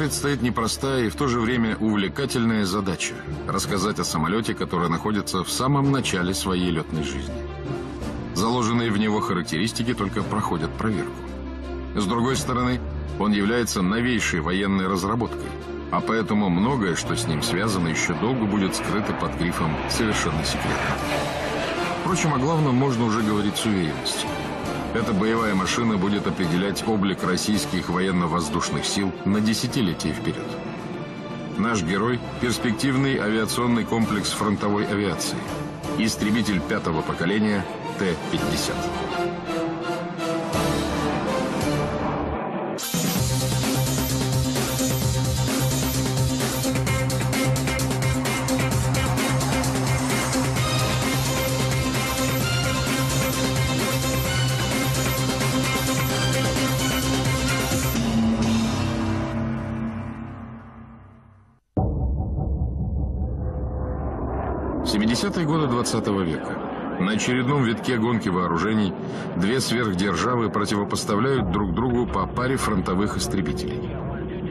предстоит непростая и в то же время увлекательная задача – рассказать о самолете, который находится в самом начале своей летной жизни. Заложенные в него характеристики только проходят проверку. С другой стороны, он является новейшей военной разработкой, а поэтому многое, что с ним связано, еще долго будет скрыто под грифом «совершенно секретно». Впрочем, о главном можно уже говорить с уверенностью. Эта боевая машина будет определять облик российских военно-воздушных сил на десятилетия вперед. Наш герой – перспективный авиационный комплекс фронтовой авиации. Истребитель пятого поколения Т-50. 70-е годы 20 -го века. На очередном витке гонки вооружений две сверхдержавы противопоставляют друг другу по паре фронтовых истребителей.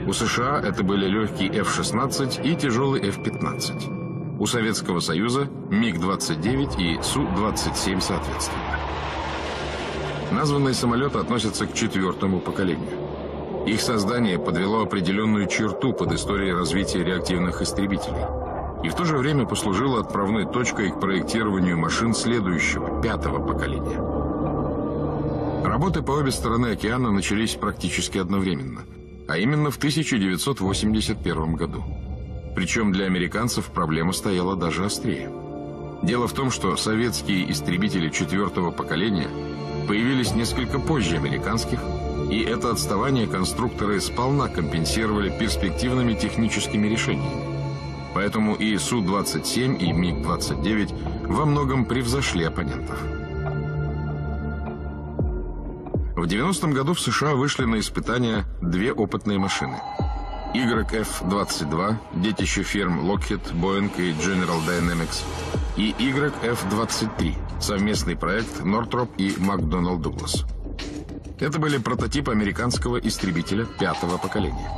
У США это были легкий F-16 и тяжелый F-15. У Советского Союза МиГ-29 и Су-27 соответственно. Названные самолеты относятся к четвертому поколению. Их создание подвело определенную черту под историей развития реактивных истребителей – и в то же время послужила отправной точкой к проектированию машин следующего, пятого поколения. Работы по обе стороны океана начались практически одновременно, а именно в 1981 году. Причем для американцев проблема стояла даже острее. Дело в том, что советские истребители четвертого поколения появились несколько позже американских, и это отставание конструкторы сполна компенсировали перспективными техническими решениями. Поэтому и Су-27, и МиГ-29 во многом превзошли оппонентов. В 90-м году в США вышли на испытания две опытные машины. YF-22, детище фирм Lockheed, Boeing и General Dynamics, и YF-23, совместный проект Northrop и McDonnell Douglas. Это были прототипы американского истребителя пятого поколения.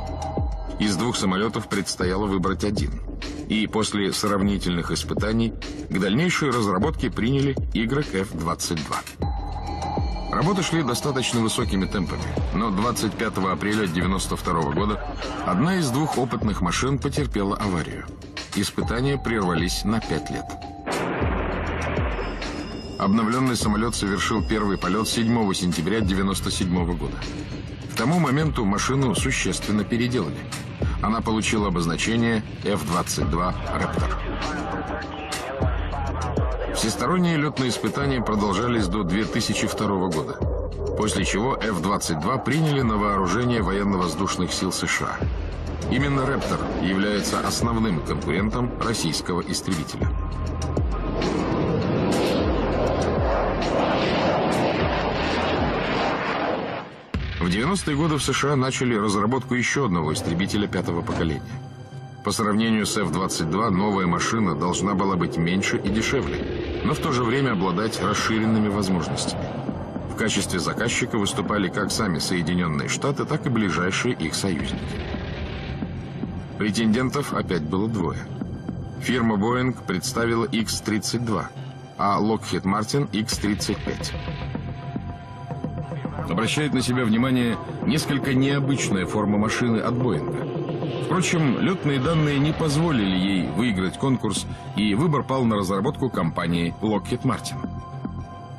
Из двух самолетов предстояло выбрать один – и после сравнительных испытаний к дальнейшей разработке приняли YF-22. Работы шли достаточно высокими темпами, но 25 апреля 1992 года одна из двух опытных машин потерпела аварию. Испытания прервались на 5 лет. Обновленный самолет совершил первый полет 7 сентября 1997 года. К тому моменту машину существенно переделали – она получила обозначение F-22 «Рэптор». Всесторонние летные испытания продолжались до 2002 года, после чего F-22 приняли на вооружение военно-воздушных сил США. Именно «Рэптор» является основным конкурентом российского истребителя. В 90-е годы в США начали разработку еще одного истребителя пятого поколения. По сравнению с F-22 новая машина должна была быть меньше и дешевле, но в то же время обладать расширенными возможностями. В качестве заказчика выступали как сами Соединенные Штаты, так и ближайшие их союзники. Претендентов опять было двое. Фирма Boeing представила X-32, а Lockheed Martin X-35 обращает на себя внимание несколько необычная форма машины от Боинга. Впрочем, летные данные не позволили ей выиграть конкурс, и выбор пал на разработку компании Lockheed Martin.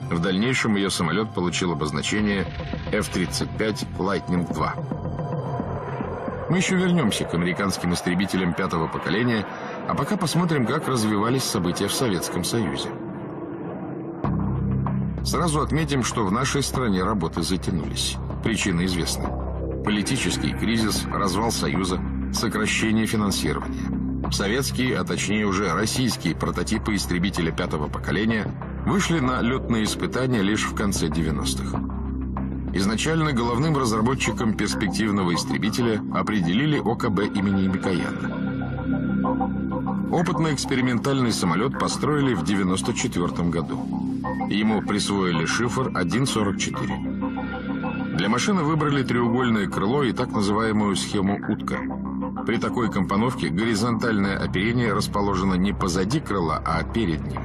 В дальнейшем ее самолет получил обозначение F-35 Lightning II. Мы еще вернемся к американским истребителям пятого поколения, а пока посмотрим, как развивались события в Советском Союзе. Сразу отметим, что в нашей стране работы затянулись. Причины известны. Политический кризис, развал Союза, сокращение финансирования. Советские, а точнее уже российские прототипы истребителя пятого поколения вышли на летные испытания лишь в конце 90-х. Изначально головным разработчиком перспективного истребителя определили ОКБ имени Микояна. Опытный экспериментальный самолет построили в 94 году. Ему присвоили шифр 1.44. Для машины выбрали треугольное крыло и так называемую схему «утка». При такой компоновке горизонтальное оперение расположено не позади крыла, а перед ним.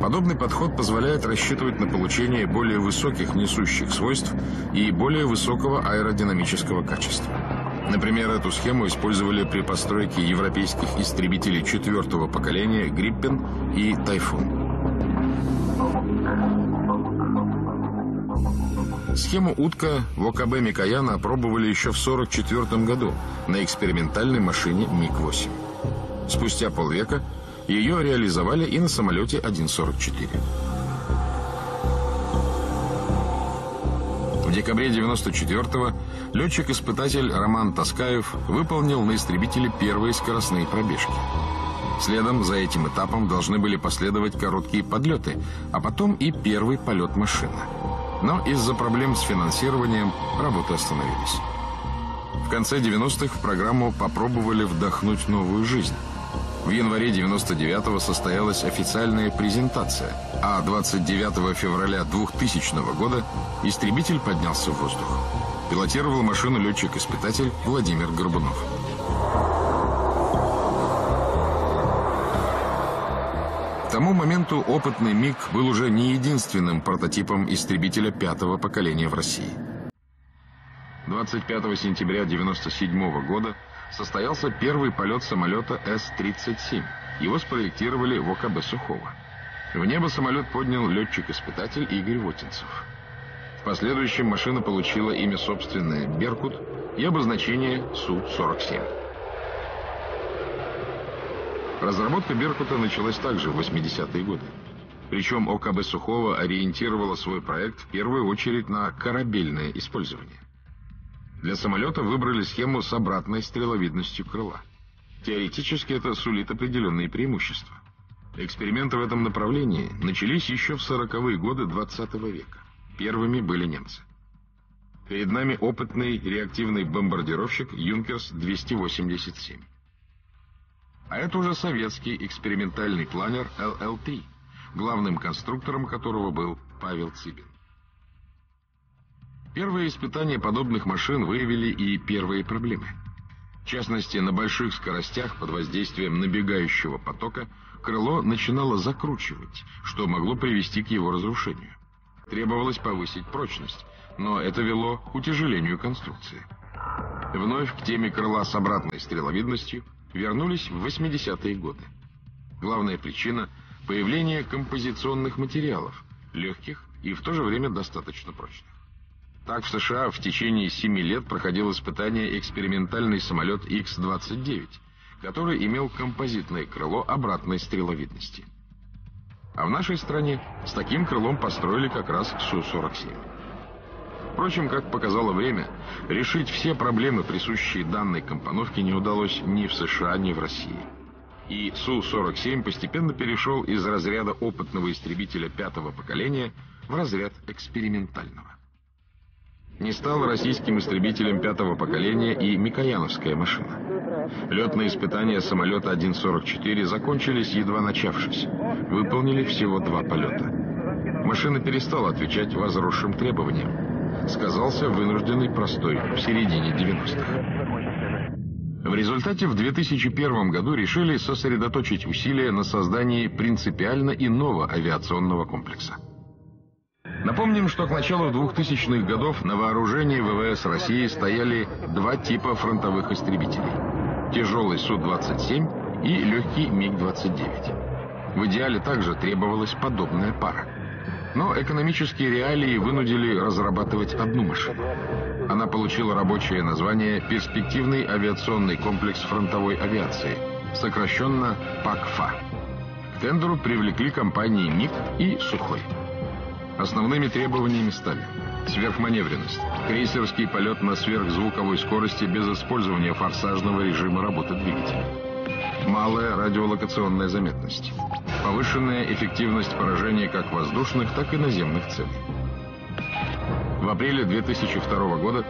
Подобный подход позволяет рассчитывать на получение более высоких несущих свойств и более высокого аэродинамического качества. Например, эту схему использовали при постройке европейских истребителей четвертого поколения «Гриппен» и «Тайфун». Схему «Утка» в ОКБ Микояна опробовали еще в 1944 году на экспериментальной машине МиГ-8. Спустя полвека ее реализовали и на самолете 144. В декабре 94-го летчик-испытатель Роман Таскаев выполнил на истребителе первые скоростные пробежки. Следом за этим этапом должны были последовать короткие подлеты, а потом и первый полет машины. Но из-за проблем с финансированием работы остановились. В конце 90-х в программу попробовали вдохнуть новую жизнь. В январе 99-го состоялась официальная презентация, а 29 февраля 2000 года истребитель поднялся в воздух. Пилотировал машину летчик-испытатель Владимир Горбунов. К тому моменту опытный МиГ был уже не единственным прототипом истребителя пятого поколения в России. 25 сентября 1997 года состоялся первый полет самолета С-37. Его спроектировали в ОКБ Сухого. В небо самолет поднял летчик-испытатель Игорь Вотинцев. В последующем машина получила имя собственное «Беркут» и обозначение Су-47. Разработка «Беркута» началась также в 80-е годы. Причем ОКБ Сухого ориентировала свой проект в первую очередь на корабельное использование. Для самолета выбрали схему с обратной стреловидностью крыла. Теоретически это сулит определенные преимущества. Эксперименты в этом направлении начались еще в 40-е годы 20 -го века. Первыми были немцы. Перед нами опытный реактивный бомбардировщик «Юнкерс-287». А это уже советский экспериментальный планер ЛЛ-3, главным конструктором которого был Павел Цыбин. Первые испытания подобных машин выявили и первые проблемы. В частности, на больших скоростях под воздействием набегающего потока крыло начинало закручивать, что могло привести к его разрушению. Требовалось повысить прочность, но это вело к утяжелению конструкции. Вновь к теме крыла с обратной стреловидностью вернулись в 80-е годы. Главная причина – появление композиционных материалов, легких и в то же время достаточно прочных. Так в США в течение семи лет проходил испытание экспериментальный самолет X-29, который имел композитное крыло обратной стреловидности. А в нашей стране с таким крылом построили как раз Су-47. Впрочем, как показало время, решить все проблемы, присущие данной компоновке, не удалось ни в США, ни в России. И Су-47 постепенно перешел из разряда опытного истребителя пятого поколения в разряд экспериментального. Не стал российским истребителем пятого поколения и Микояновская машина. Летные испытания самолета 1.44 закончились, едва начавшись. Выполнили всего два полета. Машина перестала отвечать возросшим требованиям. Сказался вынужденный простой в середине 90-х. В результате в 2001 году решили сосредоточить усилия на создании принципиально иного авиационного комплекса. Напомним, что к началу 2000-х годов на вооружении ВВС России стояли два типа фронтовых истребителей. Тяжелый Су-27 и легкий МиГ-29. В идеале также требовалась подобная пара. Но экономические реалии вынудили разрабатывать одну машину. Она получила рабочее название «Перспективный авиационный комплекс фронтовой авиации», сокращенно ПАКФА. К тендеру привлекли компании МиГ и Сухой. Основными требованиями стали сверхманевренность, крейсерский полет на сверхзвуковой скорости без использования форсажного режима работы двигателя, малая радиолокационная заметность, повышенная эффективность поражения как воздушных, так и наземных целей. В апреле 2002 года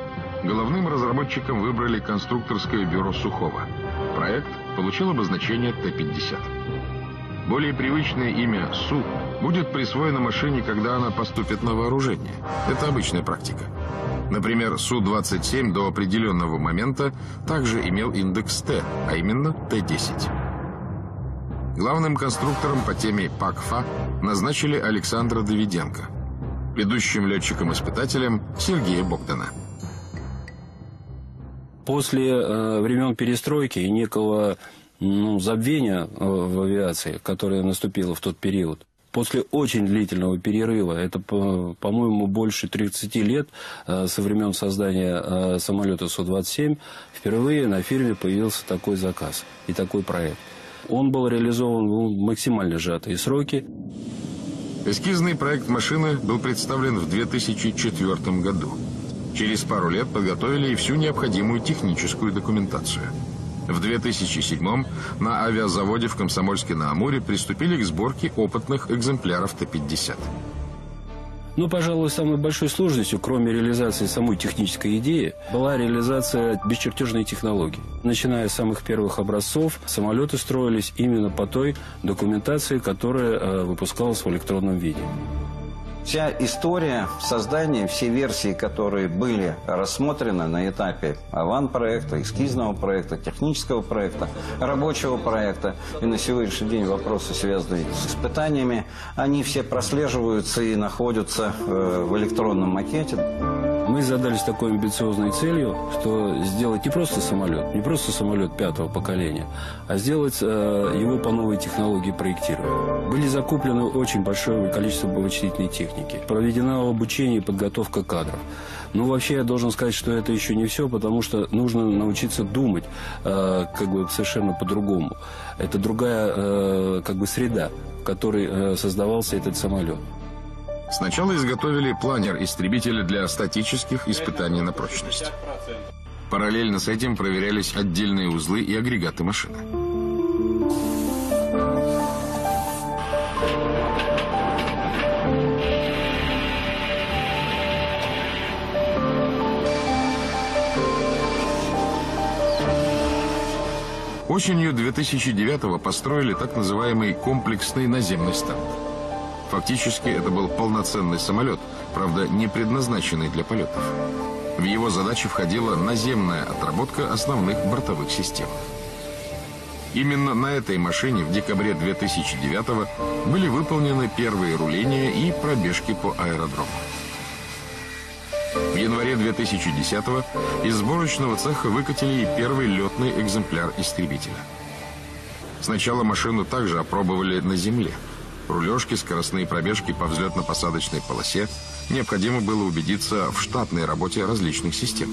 головным разработчиком выбрали конструкторское бюро Сухого. Проект получил обозначение Т-50. Более привычное имя «Су» будет присвоено машине, когда она поступит на вооружение. Это обычная практика. Например, Су-27 до определенного момента также имел индекс Т, а именно Т-10. Главным конструктором по теме ПАКФА назначили Александра Давиденко, ведущим летчиком-испытателем Сергея Богдана. После э, времен перестройки и некого ну, забвения э, в авиации, которое наступило в тот период, после очень длительного перерыва, это, по-моему, больше 30 лет э, со времен создания э, самолета Су-27, впервые на фирме появился такой заказ и такой проект. Он был реализован в максимально сжатые сроки. Эскизный проект машины был представлен в 2004 году. Через пару лет подготовили и всю необходимую техническую документацию. В 2007 на авиазаводе в Комсомольске-на-Амуре приступили к сборке опытных экземпляров Т-50. Ну, пожалуй, самой большой сложностью, кроме реализации самой технической идеи, была реализация бесчертежной технологии. Начиная с самых первых образцов, самолеты строились именно по той документации, которая э, выпускалась в электронном виде. Вся история создания, все версии, которые были рассмотрены на этапе аван-проекта, эскизного проекта, технического проекта, рабочего проекта и на сегодняшний день вопросы, связанные с испытаниями, они все прослеживаются и находятся э, в электронном макете. Мы задались такой амбициозной целью, что сделать не просто самолет, не просто самолет пятого поколения, а сделать э, его по новой технологии проектирования. Были закуплены очень большое количество вычислительной техники. Проведено обучение и подготовка кадров. Но вообще я должен сказать, что это еще не все, потому что нужно научиться думать э, как бы совершенно по-другому. Это другая э, как бы среда, в которой э, создавался этот самолет. Сначала изготовили планер истребителя для статических испытаний на прочность. Параллельно с этим проверялись отдельные узлы и агрегаты машины. Осенью 2009 построили так называемый комплексный наземный станд. Фактически это был полноценный самолет, правда не предназначенный для полетов. В его задачи входила наземная отработка основных бортовых систем. Именно на этой машине в декабре 2009 были выполнены первые руления и пробежки по аэродрому. В январе 2010 из сборочного цеха выкатили и первый летный экземпляр истребителя. Сначала машину также опробовали на земле – рулежки, скоростные пробежки по взлетно-посадочной полосе, необходимо было убедиться в штатной работе различных систем.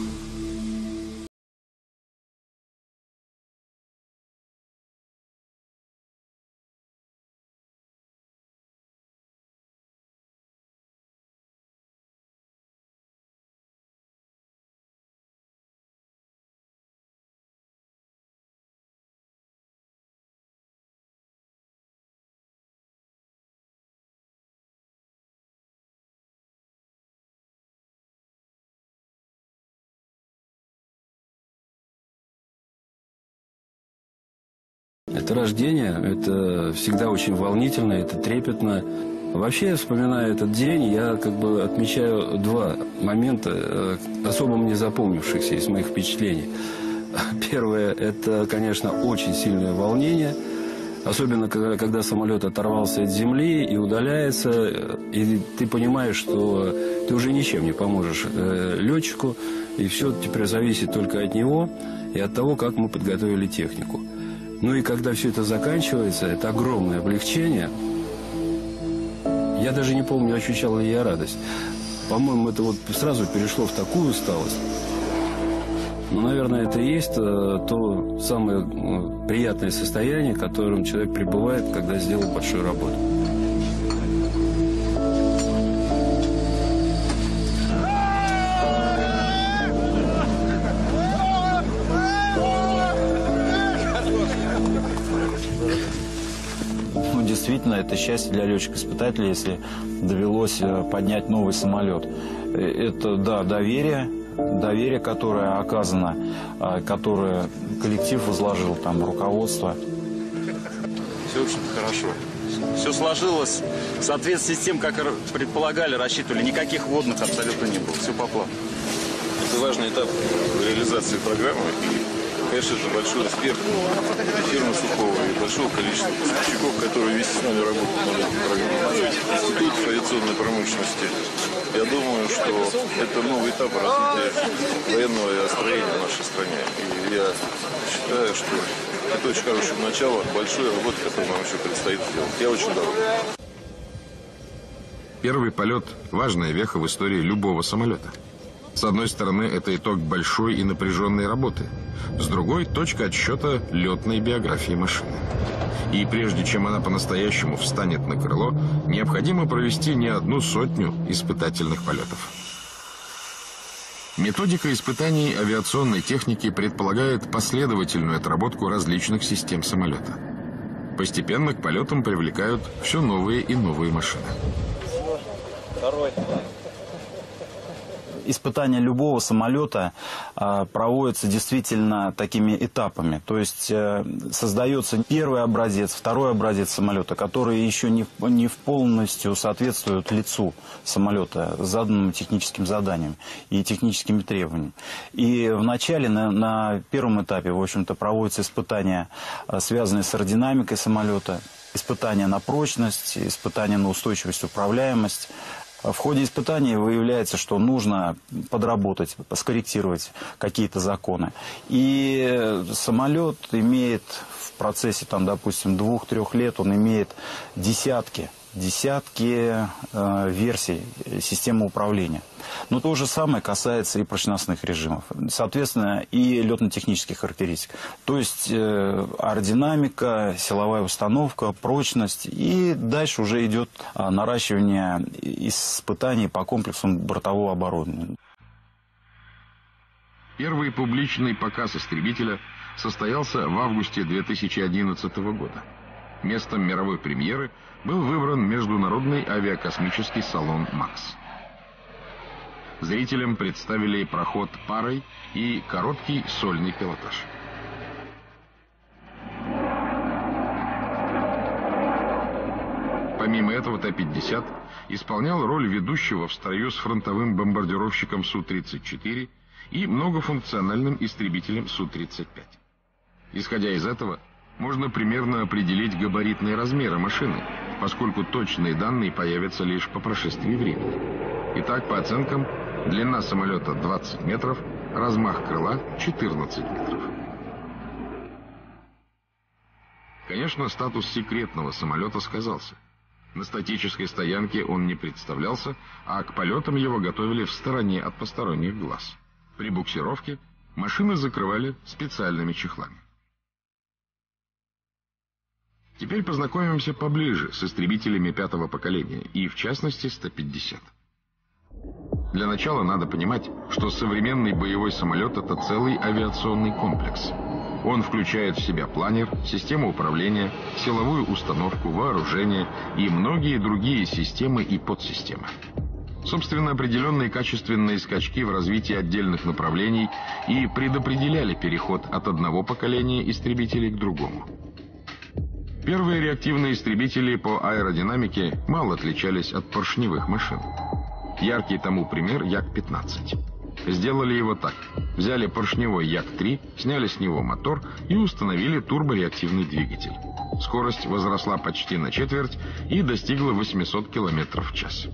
Это рождение, это всегда очень волнительно, это трепетно. Вообще, вспоминая этот день, я как бы отмечаю два момента, э, особо мне запомнившихся из моих впечатлений. Первое, это, конечно, очень сильное волнение, особенно когда, самолет оторвался от земли и удаляется, и ты понимаешь, что ты уже ничем не поможешь э, летчику, и все теперь зависит только от него и от того, как мы подготовили технику. Ну и когда все это заканчивается, это огромное облегчение. Я даже не помню, ощущал ли я радость. По-моему, это вот сразу перешло в такую усталость. Но, наверное, это и есть э, то самое э, приятное состояние, в котором человек пребывает, когда сделал большую работу. Счастье для летчика-испытателя, если довелось э, поднять новый самолет. Э, это, да, доверие, доверие, которое оказано, а, которое коллектив возложил, там, руководство. Все общем-то, хорошо. Все сложилось в соответствии с тем, как предполагали, рассчитывали. Никаких водных абсолютно не было. Все по плану. Это важный этап реализации программы. Конечно, это большой респект фирмы Сухого и большого количества поставщиков, которые вместе с нами работают над этой программой. Институт авиационной промышленности. Я думаю, что это новый этап развития военного авиастроения в нашей стране. И я считаю, что это очень хорошее начало большой работы, которую нам еще предстоит сделать. Я очень доволен. Первый полет – важная веха в истории любого самолета – с одной стороны, это итог большой и напряженной работы. С другой – точка отсчета летной биографии машины. И прежде чем она по-настоящему встанет на крыло, необходимо провести не одну сотню испытательных полетов. Методика испытаний авиационной техники предполагает последовательную отработку различных систем самолета. Постепенно к полетам привлекают все новые и новые машины. Второй испытания любого самолета а, проводятся действительно такими этапами. То есть э, создается первый образец, второй образец самолета, которые еще не, не в полностью соответствуют лицу самолета, заданным техническим заданиям и техническими требованиями. И вначале на, на первом этапе, в общем-то, проводятся испытания, а, связанные с аэродинамикой самолета, испытания на прочность, испытания на устойчивость, управляемость, в ходе испытаний выявляется, что нужно подработать, скорректировать какие-то законы. И самолет имеет в процессе, там, допустим, двух-трех лет, он имеет десятки десятки э, версий системы управления. Но то же самое касается и прочностных режимов. Соответственно, и летно-технических характеристик. То есть э, аэродинамика, силовая установка, прочность. И дальше уже идет э, наращивание испытаний по комплексам бортового оборудования. Первый публичный показ истребителя состоялся в августе 2011 года. Местом мировой премьеры был выбран Международный авиакосмический салон «МАКС». Зрителям представили проход парой и короткий сольный пилотаж. Помимо этого, Т-50 исполнял роль ведущего в строю с фронтовым бомбардировщиком Су-34 и многофункциональным истребителем Су-35. Исходя из этого, можно примерно определить габаритные размеры машины, поскольку точные данные появятся лишь по прошествии времени. Итак, по оценкам, длина самолета 20 метров, размах крыла 14 метров. Конечно, статус секретного самолета сказался. На статической стоянке он не представлялся, а к полетам его готовили в стороне от посторонних глаз. При буксировке машины закрывали специальными чехлами. Теперь познакомимся поближе с истребителями пятого поколения, и в частности 150. Для начала надо понимать, что современный боевой самолет – это целый авиационный комплекс. Он включает в себя планер, систему управления, силовую установку, вооружение и многие другие системы и подсистемы. Собственно, определенные качественные скачки в развитии отдельных направлений и предопределяли переход от одного поколения истребителей к другому. Первые реактивные истребители по аэродинамике мало отличались от поршневых машин. Яркий тому пример Як-15. Сделали его так. Взяли поршневой Як-3, сняли с него мотор и установили турбореактивный двигатель. Скорость возросла почти на четверть и достигла 800 км в час.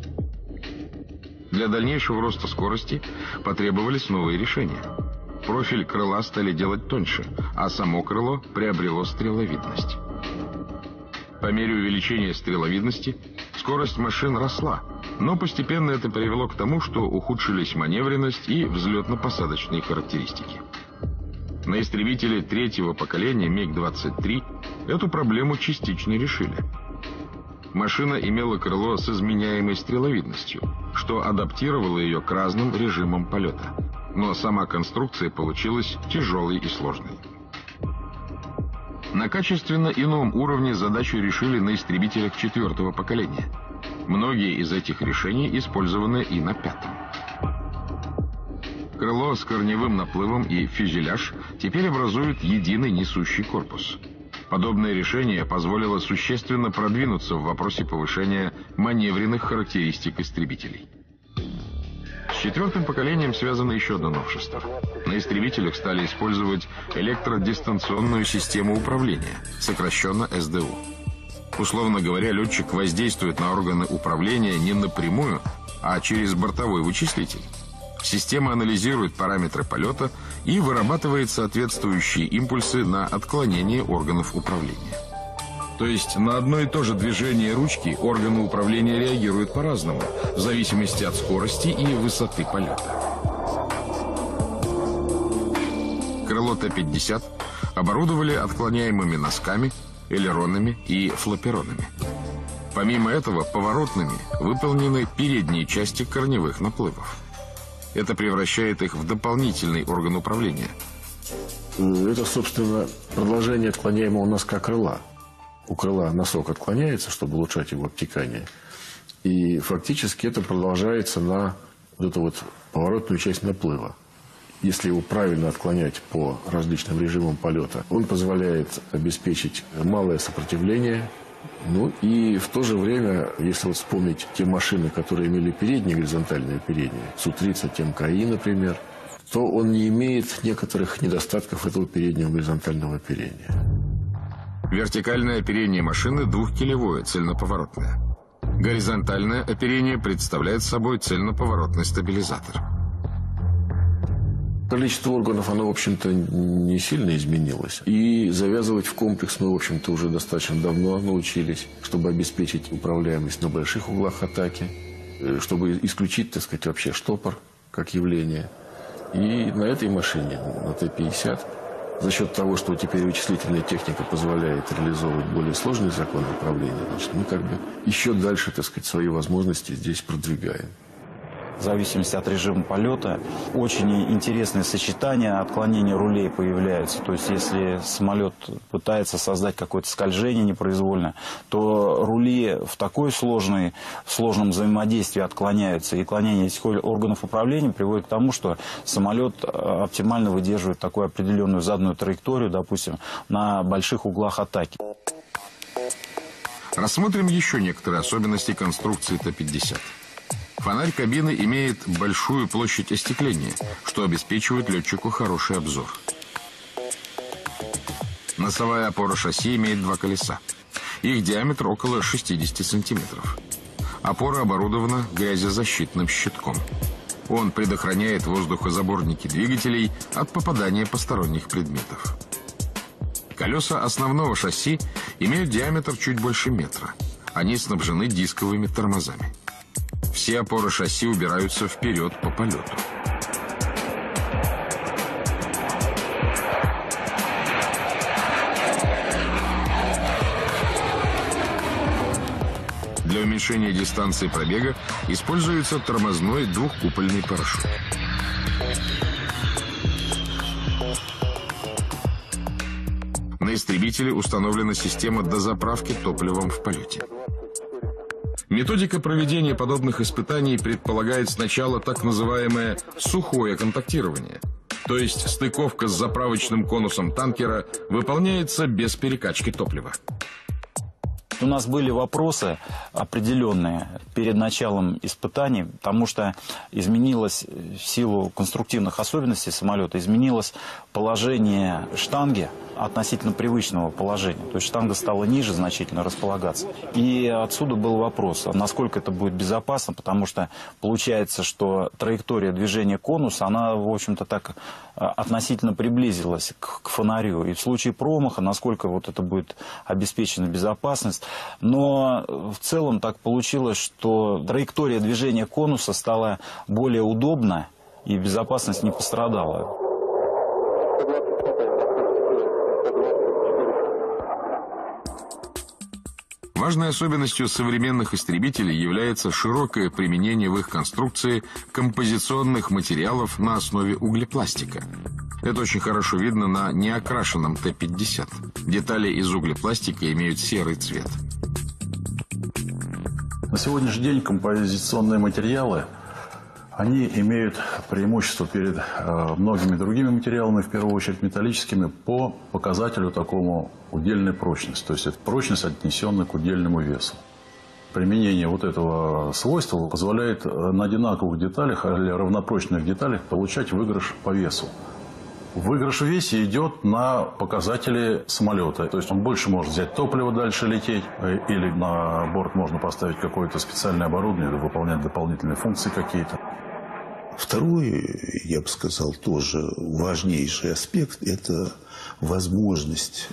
Для дальнейшего роста скорости потребовались новые решения. Профиль крыла стали делать тоньше, а само крыло приобрело стреловидность. По мере увеличения стреловидности скорость машин росла, но постепенно это привело к тому, что ухудшились маневренность и взлетно-посадочные характеристики. На истребителе третьего поколения МиГ-23 эту проблему частично решили. Машина имела крыло с изменяемой стреловидностью, что адаптировало ее к разным режимам полета. Но сама конструкция получилась тяжелой и сложной. На качественно ином уровне задачу решили на истребителях четвертого поколения. Многие из этих решений использованы и на пятом. Крыло с корневым наплывом и фюзеляж теперь образуют единый несущий корпус. Подобное решение позволило существенно продвинуться в вопросе повышения маневренных характеристик истребителей. Четвертым поколением связано еще одно новшество. На истребителях стали использовать электродистанционную систему управления, сокращенно СДУ. Условно говоря, летчик воздействует на органы управления не напрямую, а через бортовой вычислитель. Система анализирует параметры полета и вырабатывает соответствующие импульсы на отклонение органов управления. То есть на одно и то же движение ручки органы управления реагируют по-разному, в зависимости от скорости и высоты полета. Крыло Т-50 оборудовали отклоняемыми носками, элеронами и флаперонами. Помимо этого, поворотными выполнены передние части корневых наплывов. Это превращает их в дополнительный орган управления. Это, собственно, продолжение отклоняемого носка крыла. У крыла носок отклоняется, чтобы улучшать его обтекание. И фактически это продолжается на вот эту вот поворотную часть наплыва. Если его правильно отклонять по различным режимам полета, он позволяет обеспечить малое сопротивление ну и в то же время, если вот вспомнить те машины, которые имели передние горизонтальные оперения, Су-30 МКИ, например, то он не имеет некоторых недостатков этого переднего горизонтального оперения. Вертикальное оперение машины двухкилевое, цельноповоротное. Горизонтальное оперение представляет собой цельноповоротный стабилизатор. Количество органов, оно, в общем-то, не сильно изменилось. И завязывать в комплекс мы, в общем-то, уже достаточно давно научились, чтобы обеспечить управляемость на больших углах атаки, э, чтобы исключить, так сказать, вообще штопор как явление. И на этой машине, на Т-50, за счет того, что теперь вычислительная техника позволяет реализовывать более сложные законы управления, значит, мы как бы еще дальше, так сказать, свои возможности здесь продвигаем в зависимости от режима полета. Очень интересные сочетания отклонения рулей появляются. То есть, если самолет пытается создать какое-то скольжение непроизвольно, то рули в такой сложной, сложном взаимодействии отклоняются. И отклонение органов управления приводит к тому, что самолет э, оптимально выдерживает такую определенную заданную траекторию, допустим, на больших углах атаки. Рассмотрим еще некоторые особенности конструкции Т-50. Фонарь кабины имеет большую площадь остекления, что обеспечивает летчику хороший обзор. Носовая опора шасси имеет два колеса. Их диаметр около 60 сантиметров. Опора оборудована грязезащитным щитком. Он предохраняет воздухозаборники двигателей от попадания посторонних предметов. Колеса основного шасси имеют диаметр чуть больше метра. Они снабжены дисковыми тормозами. Все опоры шасси убираются вперед по полету. Для уменьшения дистанции пробега используется тормозной двухкупольный парашют. На истребителе установлена система дозаправки топливом в полете. Методика проведения подобных испытаний предполагает сначала так называемое «сухое контактирование», то есть стыковка с заправочным конусом танкера выполняется без перекачки топлива. У нас были вопросы определенные перед началом испытаний, потому что изменилось в силу конструктивных особенностей самолета, изменилось положение штанги относительно привычного положения. То есть штанга стала ниже значительно располагаться. И отсюда был вопрос, а насколько это будет безопасно, потому что получается, что траектория движения конуса, она, в общем-то, так а, относительно приблизилась к, к фонарю. И в случае промаха, насколько вот это будет обеспечена безопасность. Но в целом так получилось, что траектория движения конуса стала более удобна, и безопасность не пострадала. Важной особенностью современных истребителей является широкое применение в их конструкции композиционных материалов на основе углепластика. Это очень хорошо видно на неокрашенном Т-50. Детали из углепластика имеют серый цвет. На сегодняшний день композиционные материалы они имеют преимущество перед э, многими другими материалами, в первую очередь металлическими, по показателю такому удельной прочности. То есть это прочность, отнесенная к удельному весу. Применение вот этого свойства позволяет э, на одинаковых деталях или равнопрочных деталях получать выигрыш по весу. Выигрыш в весе идет на показатели самолета. То есть он больше может взять топливо дальше лететь, э, или на борт можно поставить какое-то специальное оборудование, или выполнять дополнительные функции какие-то. Второй, я бы сказал, тоже важнейший аспект – это возможность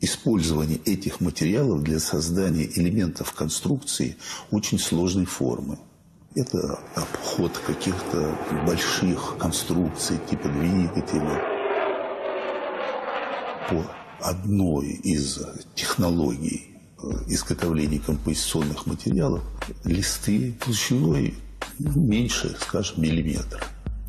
использования этих материалов для создания элементов конструкции очень сложной формы. Это обход каких-то больших конструкций, типа двигателя. По одной из технологий э, изготовления композиционных материалов листы толщиной меньше, скажем, миллиметра.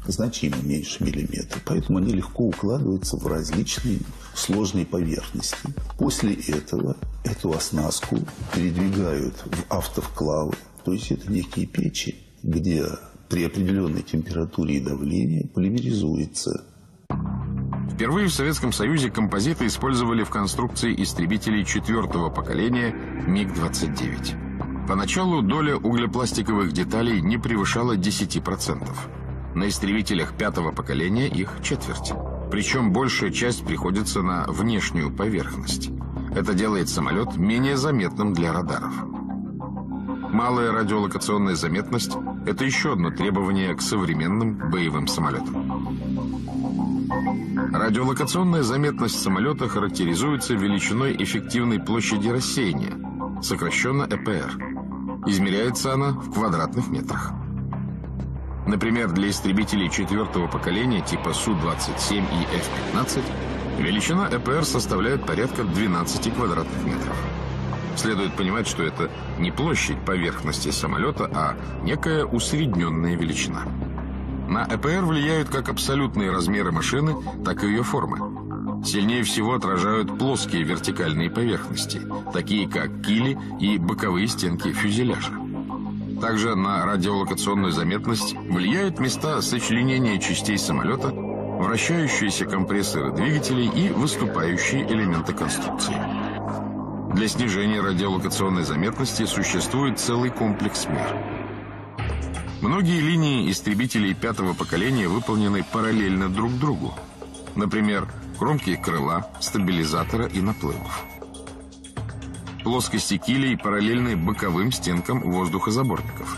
Значимо меньше миллиметра. Поэтому они легко укладываются в различные сложные поверхности. После этого эту оснастку передвигают в автовклавы. То есть это некие печи, где при определенной температуре и давлении полимеризуется Впервые в Советском Союзе композиты использовали в конструкции истребителей четвертого поколения МиГ-29. Поначалу доля углепластиковых деталей не превышала 10%. На истребителях пятого поколения их четверть. Причем большая часть приходится на внешнюю поверхность. Это делает самолет менее заметным для радаров. Малая радиолокационная заметность – это еще одно требование к современным боевым самолетам. Радиолокационная заметность самолета характеризуется величиной эффективной площади рассеяния, сокращенно ЭПР – Измеряется она в квадратных метрах. Например, для истребителей четвертого поколения типа Су-27 и F-15 величина ЭПР составляет порядка 12 квадратных метров. Следует понимать, что это не площадь поверхности самолета, а некая усредненная величина. На ЭПР влияют как абсолютные размеры машины, так и ее формы. Сильнее всего отражают плоские вертикальные поверхности, такие как кили и боковые стенки фюзеляжа. Также на радиолокационную заметность влияют места сочленения частей самолета, вращающиеся компрессоры двигателей и выступающие элементы конструкции. Для снижения радиолокационной заметности существует целый комплекс мер. Многие линии истребителей пятого поколения выполнены параллельно друг другу. Например, кромки крыла, стабилизатора и наплывов. Плоскости килей параллельны боковым стенкам воздухозаборников.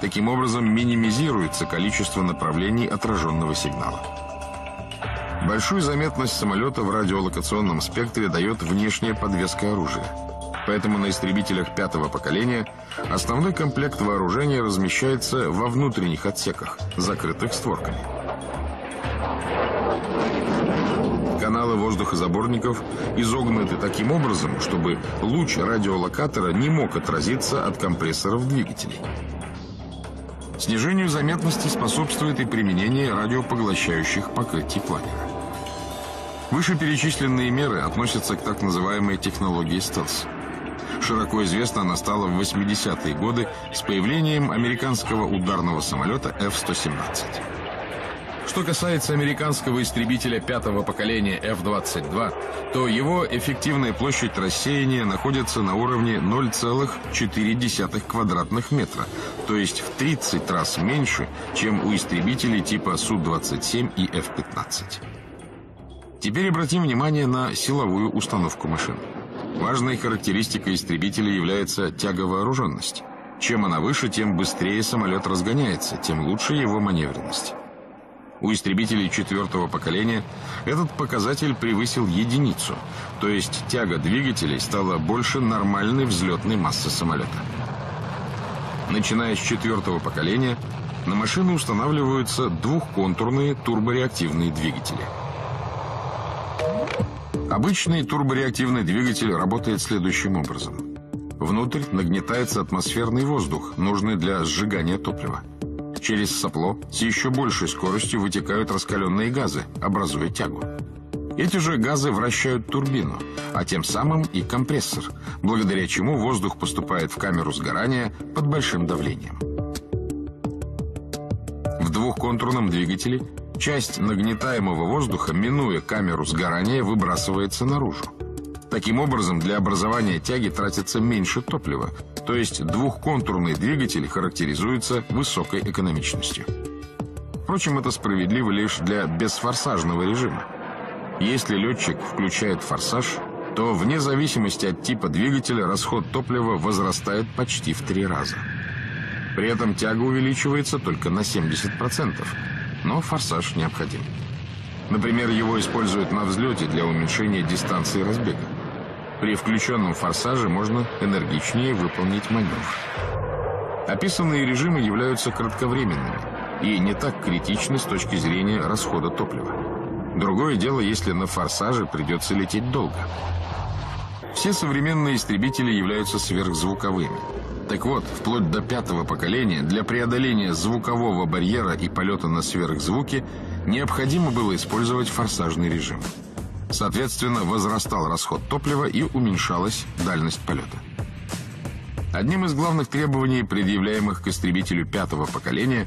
Таким образом минимизируется количество направлений отраженного сигнала. Большую заметность самолета в радиолокационном спектре дает внешняя подвеска оружия. Поэтому на истребителях пятого поколения основной комплект вооружения размещается во внутренних отсеках, закрытых створками. каналы воздухозаборников изогнуты таким образом, чтобы луч радиолокатора не мог отразиться от компрессоров двигателей. Снижению заметности способствует и применение радиопоглощающих покрытий планера. Вышеперечисленные меры относятся к так называемой технологии стелс. Широко известна она стала в 80-е годы с появлением американского ударного самолета F-117. Что касается американского истребителя пятого поколения F-22, то его эффективная площадь рассеяния находится на уровне 0,4 квадратных метра, то есть в 30 раз меньше, чем у истребителей типа Су-27 и F-15. Теперь обратим внимание на силовую установку машины. Важной характеристикой истребителя является тяговооруженность. Чем она выше, тем быстрее самолет разгоняется, тем лучше его маневренность. У истребителей четвертого поколения этот показатель превысил единицу, то есть тяга двигателей стала больше нормальной взлетной массы самолета. Начиная с четвертого поколения, на машину устанавливаются двухконтурные турбореактивные двигатели. Обычный турбореактивный двигатель работает следующим образом. Внутрь нагнетается атмосферный воздух, нужный для сжигания топлива. Через сопло с еще большей скоростью вытекают раскаленные газы, образуя тягу. Эти же газы вращают турбину, а тем самым и компрессор, благодаря чему воздух поступает в камеру сгорания под большим давлением. В двухконтурном двигателе часть нагнетаемого воздуха, минуя камеру сгорания, выбрасывается наружу. Таким образом, для образования тяги тратится меньше топлива, то есть двухконтурный двигатель характеризуется высокой экономичностью. Впрочем, это справедливо лишь для бесфорсажного режима. Если летчик включает форсаж, то вне зависимости от типа двигателя расход топлива возрастает почти в три раза. При этом тяга увеличивается только на 70%, но форсаж необходим. Например, его используют на взлете для уменьшения дистанции разбега. При включенном форсаже можно энергичнее выполнить маневр. Описанные режимы являются кратковременными и не так критичны с точки зрения расхода топлива. Другое дело, если на форсаже придется лететь долго. Все современные истребители являются сверхзвуковыми. Так вот, вплоть до пятого поколения для преодоления звукового барьера и полета на сверхзвуке необходимо было использовать форсажный режим. Соответственно, возрастал расход топлива и уменьшалась дальность полета. Одним из главных требований, предъявляемых к истребителю пятого поколения,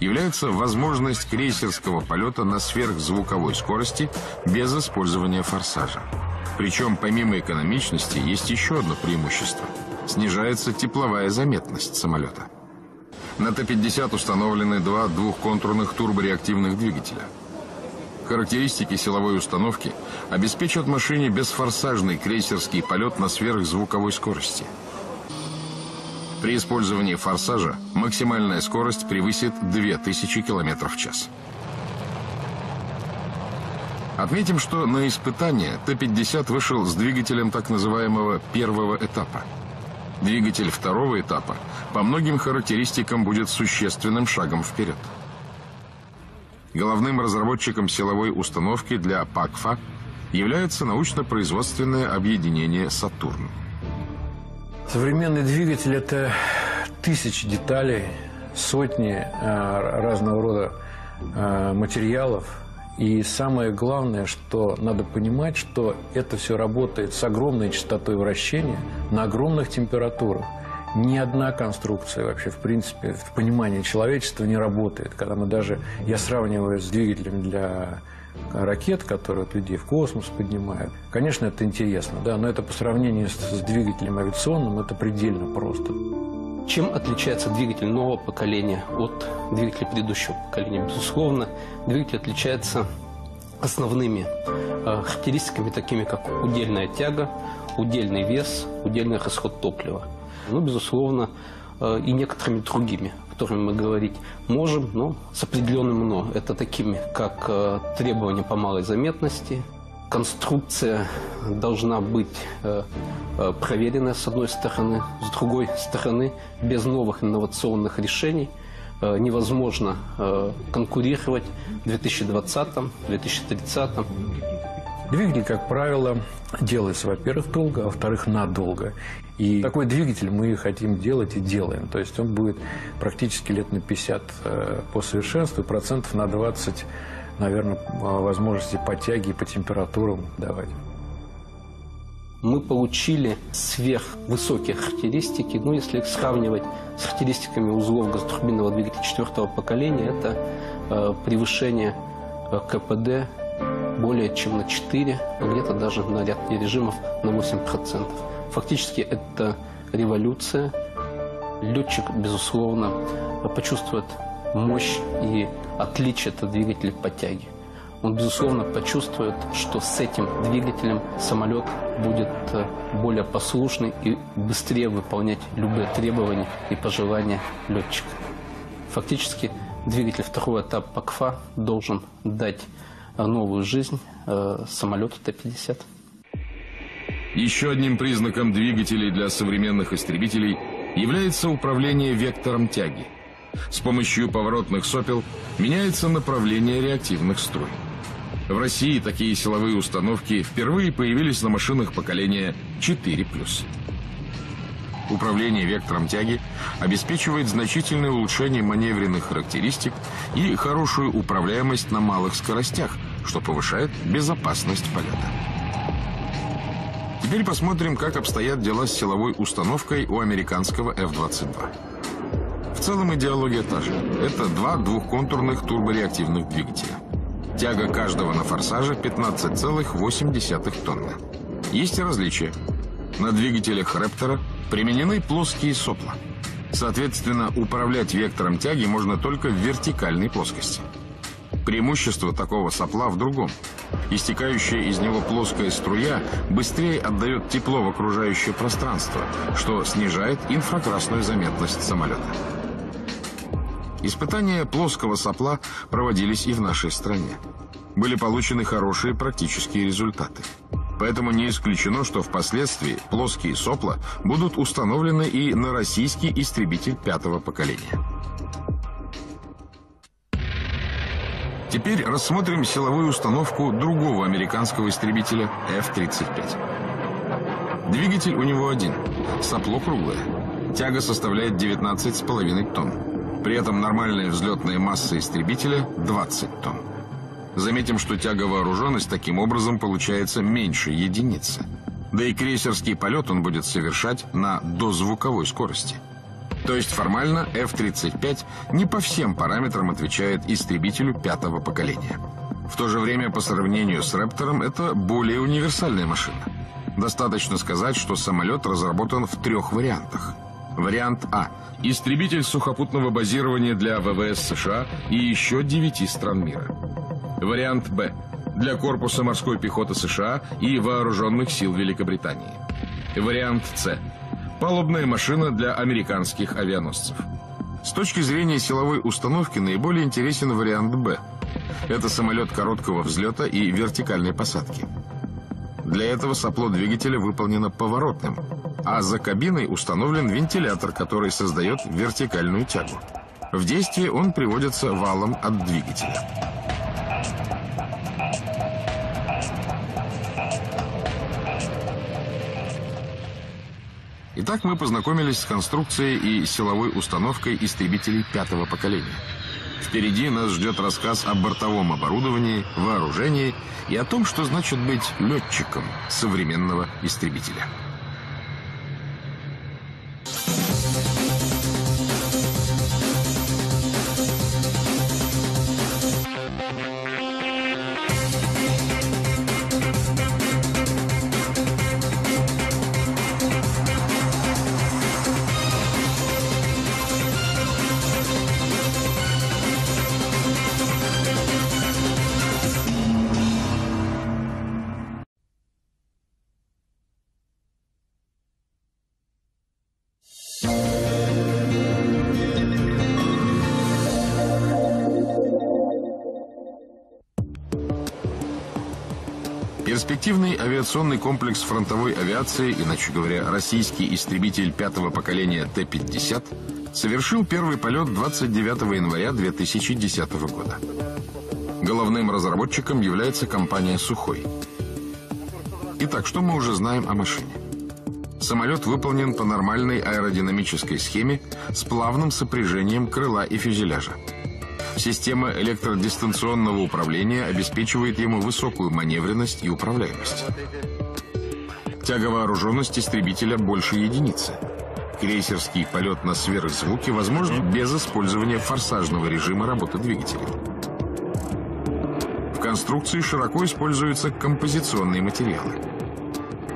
является возможность крейсерского полета на сверхзвуковой скорости без использования форсажа. Причем, помимо экономичности, есть еще одно преимущество. Снижается тепловая заметность самолета. На Т-50 установлены два двухконтурных турбореактивных двигателя. Характеристики силовой установки обеспечат машине бесфорсажный крейсерский полет на сверхзвуковой скорости. При использовании форсажа максимальная скорость превысит 2000 км в час. Отметим, что на испытание Т-50 вышел с двигателем так называемого первого этапа. Двигатель второго этапа по многим характеристикам будет существенным шагом вперед. Головным разработчиком силовой установки для ПАКФА является научно-производственное объединение «Сатурн». Современный двигатель – это тысячи деталей, сотни э, разного рода э, материалов – и самое главное, что надо понимать, что это все работает с огромной частотой вращения на огромных температурах. Ни одна конструкция вообще, в принципе, в понимании человечества не работает. Когда мы даже, я сравниваю с двигателем для ракет, которые вот людей в космос поднимают. Конечно, это интересно, да, но это по сравнению с, с двигателем авиационным, это предельно просто. Чем отличается двигатель нового поколения от двигателя предыдущего поколения? Безусловно, двигатель отличается основными э, характеристиками, такими как удельная тяга, удельный вес, удельный расход топлива. Ну, безусловно, э, и некоторыми другими, о которыми мы говорить можем, но с определенным «но». Это такими, как э, требования по малой заметности, конструкция должна быть э, э, проверена с одной стороны, с другой стороны, без новых инновационных решений э, невозможно конкурировать в 2020-2030. Двигатель, как правило, делается, во-первых, долго, а во-вторых, надолго. И такой двигатель мы хотим делать и делаем. То есть он будет практически лет на 50 по совершенству, процентов на 20 наверное, возможности по тяге и по температурам давать. Мы получили сверхвысокие характеристики. Ну, если их сравнивать с характеристиками узлов газотурбинного двигателя четвертого поколения, это э, превышение э, КПД более чем на 4, а где-то даже на ряд режимов на 8%. Фактически это революция. Летчик, безусловно, почувствует мощь и отличие от двигателя по тяге. Он, безусловно, почувствует, что с этим двигателем самолет будет э, более послушный и быстрее выполнять любые требования и пожелания летчика. Фактически двигатель второго этапа ПАКФА должен дать э, новую жизнь э, самолету Т-50. Еще одним признаком двигателей для современных истребителей является управление вектором тяги – с помощью поворотных сопел меняется направление реактивных струй. В России такие силовые установки впервые появились на машинах поколения 4+. Управление вектором тяги обеспечивает значительное улучшение маневренных характеристик и хорошую управляемость на малых скоростях, что повышает безопасность полета. Теперь посмотрим, как обстоят дела с силовой установкой у американского F-22. Целом идеология та же. Это два двухконтурных турбореактивных двигателя. Тяга каждого на форсаже 15,8 тонны. Есть и различия. На двигателях Рептора применены плоские сопла. Соответственно, управлять вектором тяги можно только в вертикальной плоскости. Преимущество такого сопла в другом. Истекающая из него плоская струя быстрее отдает тепло в окружающее пространство, что снижает инфракрасную заметность самолета. Испытания плоского сопла проводились и в нашей стране. Были получены хорошие практические результаты. Поэтому не исключено, что впоследствии плоские сопла будут установлены и на российский истребитель пятого поколения. Теперь рассмотрим силовую установку другого американского истребителя F-35. Двигатель у него один, сопло круглое. Тяга составляет 19,5 тонн. При этом нормальная взлетная масса истребителя 20 тонн. Заметим, что тяга вооруженность таким образом получается меньше единицы. Да и крейсерский полет он будет совершать на дозвуковой скорости. То есть формально F-35 не по всем параметрам отвечает истребителю пятого поколения. В то же время по сравнению с Рептором это более универсальная машина. Достаточно сказать, что самолет разработан в трех вариантах. Вариант А – истребитель сухопутного базирования для ВВС США и еще девяти стран мира. Вариант Б – для корпуса морской пехоты США и вооруженных сил Великобритании. Вариант С Палубная машина для американских авианосцев. С точки зрения силовой установки наиболее интересен вариант «Б». Это самолет короткого взлета и вертикальной посадки. Для этого сопло двигателя выполнено поворотным, а за кабиной установлен вентилятор, который создает вертикальную тягу. В действие он приводится валом от двигателя. Итак, мы познакомились с конструкцией и силовой установкой истребителей пятого поколения. Впереди нас ждет рассказ о бортовом оборудовании, вооружении и о том, что значит быть летчиком современного истребителя. Перспективный авиационный комплекс фронтовой авиации, иначе говоря, российский истребитель пятого поколения Т-50, совершил первый полет 29 января 2010 года. Головным разработчиком является компания «Сухой». Итак, что мы уже знаем о машине? Самолет выполнен по нормальной аэродинамической схеме с плавным сопряжением крыла и фюзеляжа. Система электродистанционного управления обеспечивает ему высокую маневренность и управляемость. Тяговооруженность истребителя больше единицы. Крейсерский полет на сверхзвуке возможен без использования форсажного режима работы двигателя. В конструкции широко используются композиционные материалы.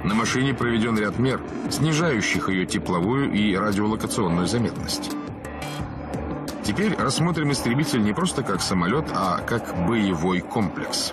На машине проведен ряд мер, снижающих ее тепловую и радиолокационную заметность. Теперь рассмотрим истребитель не просто как самолет, а как боевой комплекс.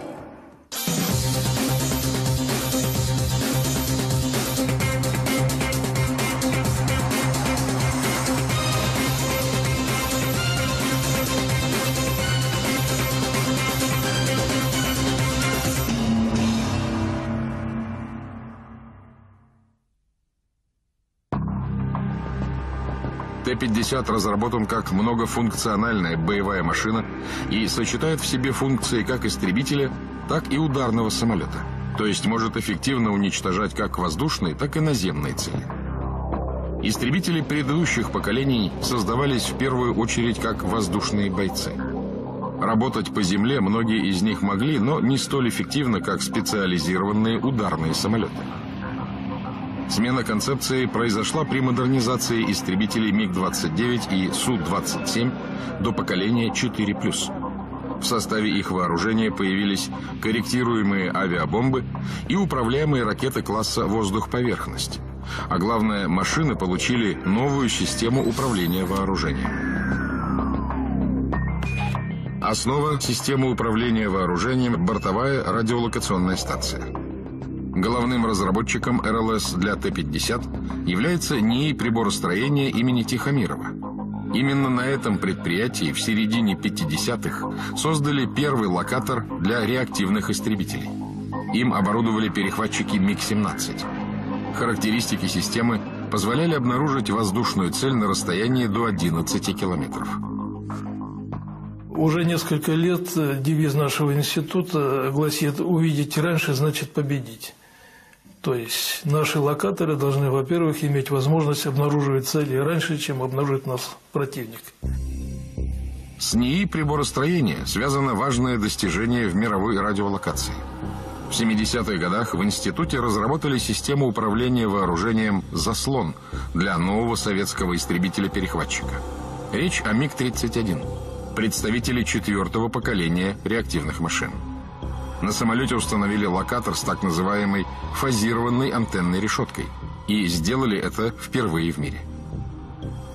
Т-50 разработан как многофункциональная боевая машина и сочетает в себе функции как истребителя, так и ударного самолета. То есть может эффективно уничтожать как воздушные, так и наземные цели. Истребители предыдущих поколений создавались в первую очередь как воздушные бойцы. Работать по земле многие из них могли, но не столь эффективно, как специализированные ударные самолеты. Смена концепции произошла при модернизации истребителей МиГ-29 и Су-27 до поколения 4+. В составе их вооружения появились корректируемые авиабомбы и управляемые ракеты класса «Воздух-поверхность». А главное, машины получили новую систему управления вооружением. Основа системы управления вооружением – бортовая радиолокационная станция. Головным разработчиком РЛС для Т-50 является НИИ приборостроения имени Тихомирова. Именно на этом предприятии в середине 50-х создали первый локатор для реактивных истребителей. Им оборудовали перехватчики МиГ-17. Характеристики системы позволяли обнаружить воздушную цель на расстоянии до 11 километров. Уже несколько лет девиз нашего института гласит «увидеть раньше значит победить». То есть наши локаторы должны, во-первых, иметь возможность обнаруживать цели раньше, чем обнаружит нас противник. С НИИ приборостроения связано важное достижение в мировой радиолокации. В 70-х годах в институте разработали систему управления вооружением «Заслон» для нового советского истребителя-перехватчика. Речь о МиГ-31, представители четвертого поколения реактивных машин. На самолете установили локатор с так называемой фазированной антенной решеткой. И сделали это впервые в мире.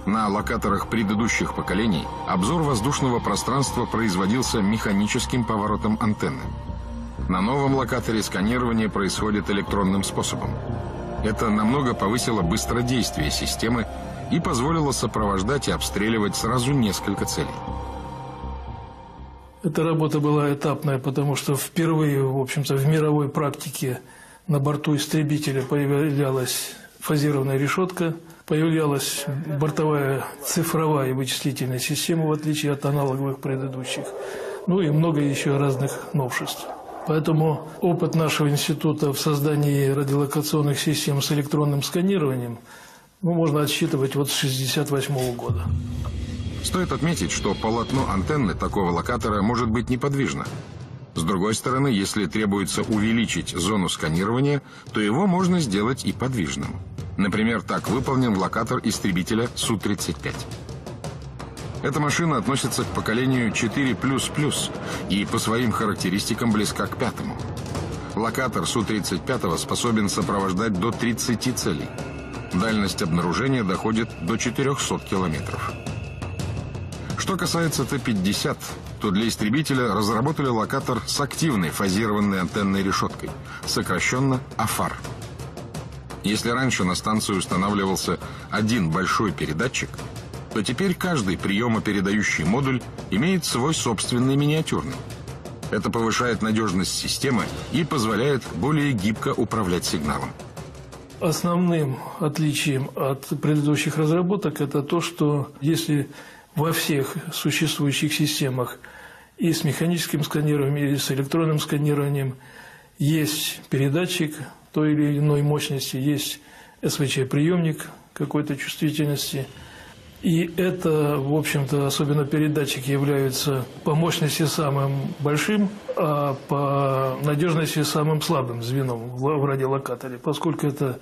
На локаторах предыдущих поколений обзор воздушного пространства производился механическим поворотом антенны. На новом локаторе сканирование происходит электронным способом. Это намного повысило быстродействие системы и позволило сопровождать и обстреливать сразу несколько целей. Эта работа была этапная, потому что впервые, в общем-то, в мировой практике на борту истребителя появлялась фазированная решетка, появлялась бортовая цифровая вычислительная система, в отличие от аналоговых предыдущих, ну и много еще разных новшеств. Поэтому опыт нашего института в создании радиолокационных систем с электронным сканированием ну, можно отсчитывать вот с 1968 года. Стоит отметить, что полотно антенны такого локатора может быть неподвижно. С другой стороны, если требуется увеличить зону сканирования, то его можно сделать и подвижным. Например, так выполнен локатор истребителя Су-35. Эта машина относится к поколению 4++ и по своим характеристикам близка к пятому. Локатор Су-35 способен сопровождать до 30 целей. Дальность обнаружения доходит до 400 километров. Что касается Т-50, то для истребителя разработали локатор с активной фазированной антенной решеткой, сокращенно АФАР. Если раньше на станцию устанавливался один большой передатчик, то теперь каждый приемопередающий модуль имеет свой собственный миниатюрный. Это повышает надежность системы и позволяет более гибко управлять сигналом. Основным отличием от предыдущих разработок это то, что если во всех существующих системах и с механическим сканированием, и с электронным сканированием есть передатчик той или иной мощности, есть СВЧ-приемник какой-то чувствительности. И это, в общем-то, особенно передатчики являются по мощности самым большим, а по надежности самым слабым звеном в радиолокаторе, поскольку это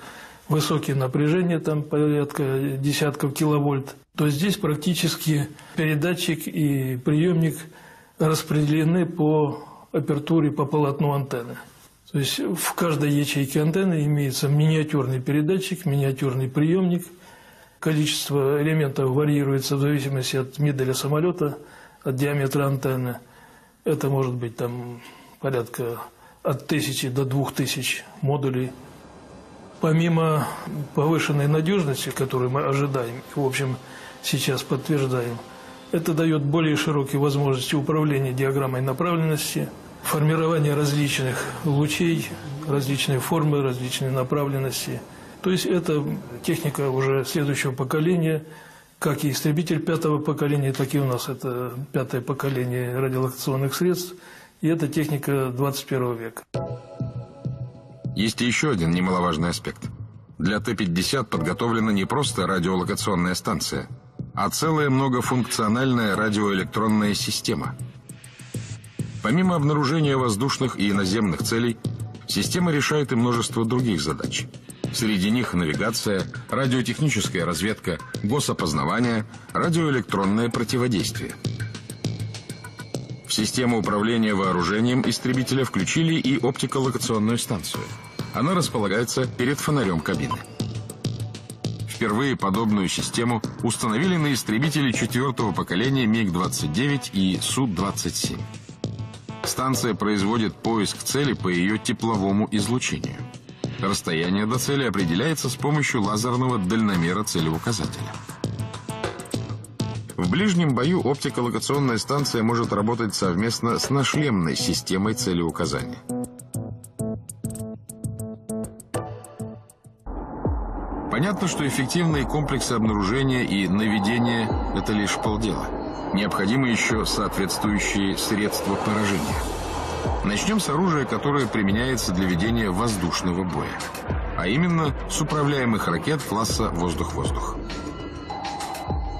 высокие напряжения, там порядка десятков киловольт, то здесь практически передатчик и приемник распределены по апертуре, по полотну антенны. То есть в каждой ячейке антенны имеется миниатюрный передатчик, миниатюрный приемник. Количество элементов варьируется в зависимости от модели самолета, от диаметра антенны. Это может быть там порядка от тысячи до двух тысяч модулей. Помимо повышенной надежности, которую мы ожидаем, в общем, сейчас подтверждаем. Это дает более широкие возможности управления диаграммой направленности, формирования различных лучей, различные формы, различные направленности. То есть это техника уже следующего поколения, как и истребитель пятого поколения, так и у нас это пятое поколение радиолокационных средств, и это техника 21 века. Есть еще один немаловажный аспект. Для Т-50 подготовлена не просто радиолокационная станция – а целая многофункциональная радиоэлектронная система. Помимо обнаружения воздушных и наземных целей, система решает и множество других задач. Среди них навигация, радиотехническая разведка, госопознавание, радиоэлектронное противодействие. В систему управления вооружением истребителя включили и оптико-локационную станцию. Она располагается перед фонарем кабины. Впервые подобную систему установили на истребители четвертого поколения МиГ-29 и Су-27. Станция производит поиск цели по ее тепловому излучению. Расстояние до цели определяется с помощью лазерного дальномера целеуказателя. В ближнем бою оптико-локационная станция может работать совместно с нашлемной системой целеуказания. Понятно, что эффективные комплексы обнаружения и наведения – это лишь полдела. Необходимы еще соответствующие средства поражения. Начнем с оружия, которое применяется для ведения воздушного боя. А именно с управляемых ракет класса «Воздух-воздух».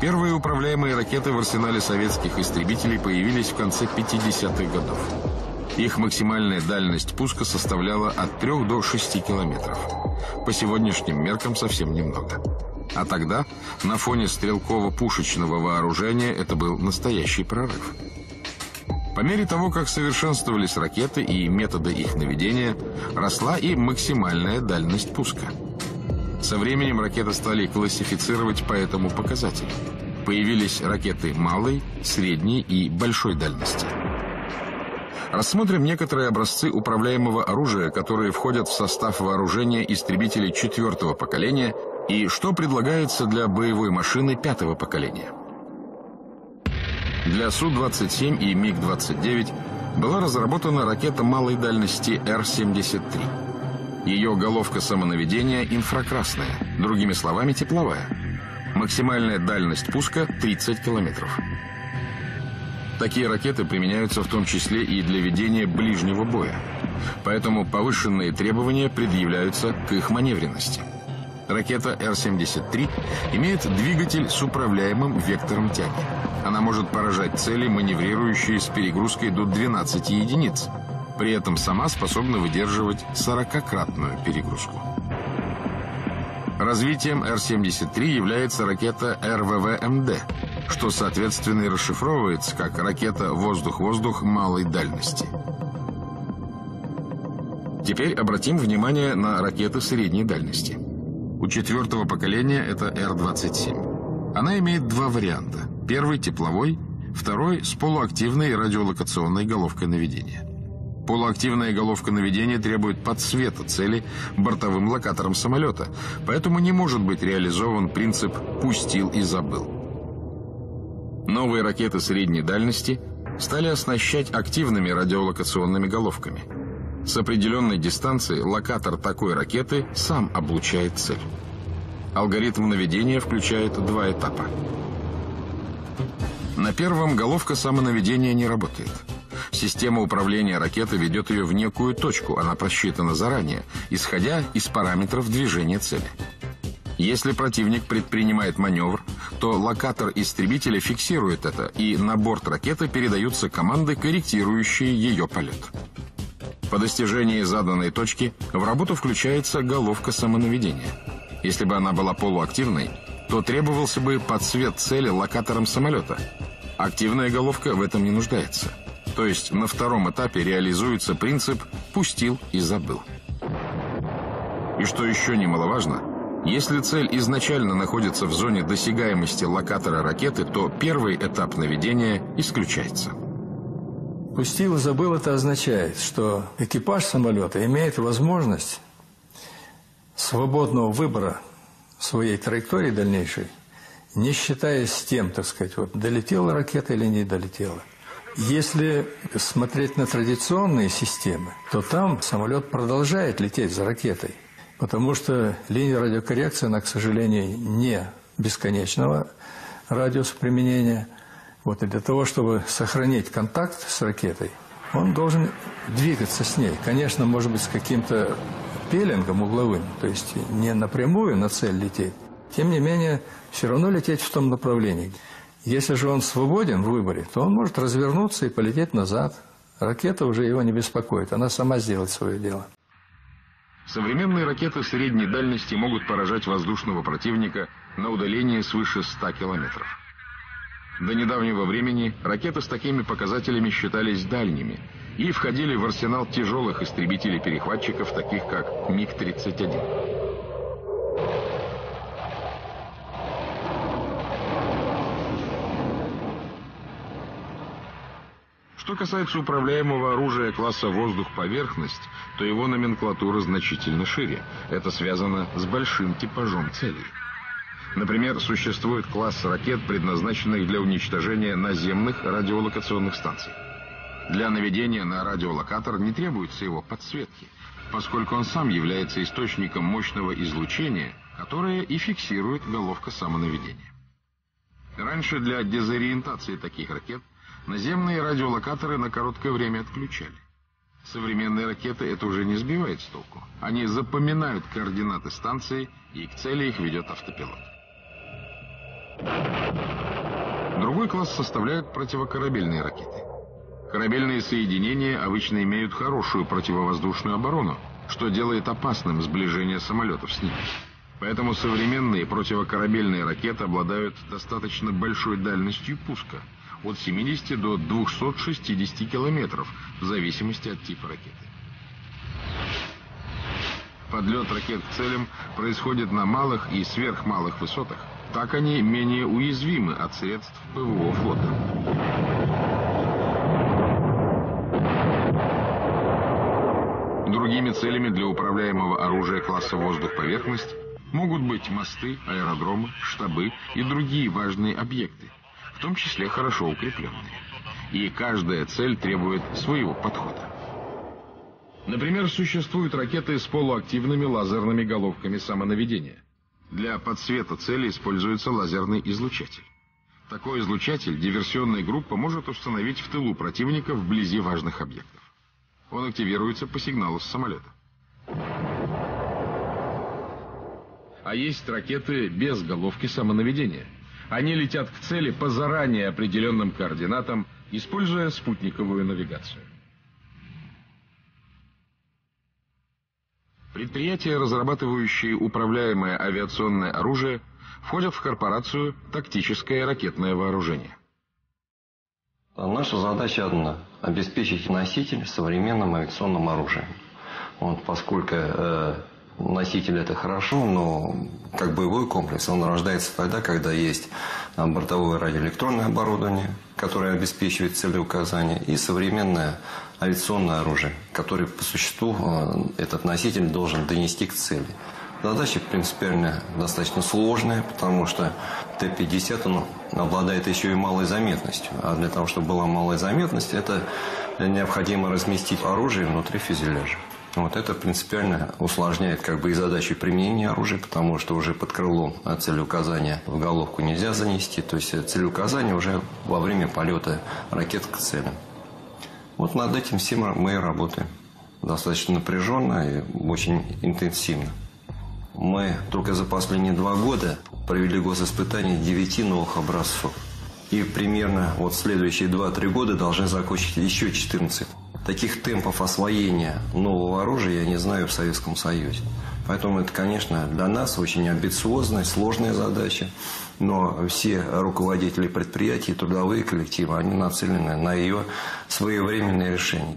Первые управляемые ракеты в арсенале советских истребителей появились в конце 50-х годов. Их максимальная дальность пуска составляла от 3 до 6 километров. По сегодняшним меркам совсем немного. А тогда, на фоне стрелково-пушечного вооружения, это был настоящий прорыв. По мере того, как совершенствовались ракеты и методы их наведения, росла и максимальная дальность пуска. Со временем ракеты стали классифицировать по этому показателю. Появились ракеты малой, средней и большой дальности. Рассмотрим некоторые образцы управляемого оружия, которые входят в состав вооружения истребителей четвертого поколения и что предлагается для боевой машины пятого поколения. Для Су-27 и МиГ-29 была разработана ракета малой дальности Р-73. Ее головка самонаведения инфракрасная, другими словами, тепловая. Максимальная дальность пуска 30 километров. Такие ракеты применяются в том числе и для ведения ближнего боя. Поэтому повышенные требования предъявляются к их маневренности. Ракета Р-73 имеет двигатель с управляемым вектором тяги. Она может поражать цели, маневрирующие с перегрузкой до 12 единиц. При этом сама способна выдерживать 40-кратную перегрузку. Развитием Р-73 является ракета РВВ-МД, что, соответственно, и расшифровывается как ракета «воздух-воздух» малой дальности. Теперь обратим внимание на ракеты средней дальности. У четвертого поколения это Р-27. Она имеет два варианта. Первый – тепловой, второй – с полуактивной радиолокационной головкой наведения. Полуактивная головка наведения требует подсвета цели бортовым локатором самолета, поэтому не может быть реализован принцип «пустил и забыл». Новые ракеты средней дальности стали оснащать активными радиолокационными головками – с определенной дистанции локатор такой ракеты сам облучает цель. Алгоритм наведения включает два этапа. На первом головка самонаведения не работает. Система управления ракеты ведет ее в некую точку, она просчитана заранее, исходя из параметров движения цели. Если противник предпринимает маневр, то локатор истребителя фиксирует это, и на борт ракеты передаются команды, корректирующие ее полет. По достижении заданной точки в работу включается головка самонаведения. Если бы она была полуактивной, то требовался бы подсвет цели локатором самолета. Активная головка в этом не нуждается. То есть на втором этапе реализуется принцип «пустил и забыл». И что еще немаловажно, если цель изначально находится в зоне досягаемости локатора ракеты, то первый этап наведения исключается. Пустил и забыл это означает, что экипаж самолета имеет возможность свободного выбора своей траектории дальнейшей, не считаясь с тем, так сказать, вот долетела ракета или не долетела. Если смотреть на традиционные системы, то там самолет продолжает лететь за ракетой, потому что линия радиокоррекции, она, к сожалению, не бесконечного радиуса применения – вот, и для того, чтобы сохранить контакт с ракетой, он должен двигаться с ней. Конечно, может быть, с каким-то пеленгом угловым, то есть не напрямую на цель лететь. Тем не менее, все равно лететь в том направлении. Если же он свободен в выборе, то он может развернуться и полететь назад. Ракета уже его не беспокоит, она сама сделает свое дело. Современные ракеты средней дальности могут поражать воздушного противника на удалении свыше 100 километров. До недавнего времени ракеты с такими показателями считались дальними и входили в арсенал тяжелых истребителей-перехватчиков, таких как МиГ-31. Что касается управляемого оружия класса «воздух-поверхность», то его номенклатура значительно шире. Это связано с большим типажом целей. Например, существует класс ракет, предназначенных для уничтожения наземных радиолокационных станций. Для наведения на радиолокатор не требуется его подсветки, поскольку он сам является источником мощного излучения, которое и фиксирует головка самонаведения. Раньше для дезориентации таких ракет Наземные радиолокаторы на короткое время отключали. Современные ракеты это уже не сбивает с толку. Они запоминают координаты станции, и к цели их ведет автопилот. Другой класс составляют противокорабельные ракеты. Корабельные соединения обычно имеют хорошую противовоздушную оборону, что делает опасным сближение самолетов с ними. Поэтому современные противокорабельные ракеты обладают достаточно большой дальностью пуска – от 70 до 260 километров, в зависимости от типа ракеты. Подлет ракет к целям происходит на малых и сверхмалых высотах. Так они менее уязвимы от средств ПВО флота. Другими целями для управляемого оружия класса воздух-поверхность могут быть мосты, аэродромы, штабы и другие важные объекты, в том числе хорошо укрепленные. И каждая цель требует своего подхода. Например, существуют ракеты с полуактивными лазерными головками самонаведения. Для подсвета цели используется лазерный излучатель. Такой излучатель диверсионная группа может установить в тылу противника вблизи важных объектов. Он активируется по сигналу с самолета. А есть ракеты без головки самонаведения – они летят к цели по заранее определенным координатам, используя спутниковую навигацию. Предприятия, разрабатывающие управляемое авиационное оружие, входят в корпорацию «Тактическое ракетное вооружение». Наша задача одна – обеспечить носитель современным авиационным оружием. Вот, поскольку э, Носитель это хорошо, но как боевой комплекс он рождается тогда, когда есть а, бортовое радиоэлектронное оборудование, которое обеспечивает целеуказания, и современное авиационное оружие, которое по существу а, этот носитель должен донести к цели. Задача принципиально достаточно сложная, потому что Т-50 он обладает еще и малой заметностью. А для того, чтобы была малая заметность, это необходимо разместить оружие внутри фюзеляжа. Вот это принципиально усложняет как бы и задачу применения оружия, потому что уже под крылом целеуказания в головку нельзя занести. То есть целеуказание уже во время полета ракет к целям. Вот над этим всем мы и работаем. Достаточно напряженно и очень интенсивно. Мы только за последние два года провели госиспытание 9 новых образцов. И примерно вот следующие 2-3 года должны закончить еще 14 таких темпов освоения нового оружия я не знаю в Советском Союзе. Поэтому это, конечно, для нас очень амбициозная, сложная задача. Но все руководители предприятий, трудовые коллективы, они нацелены на ее своевременное решение.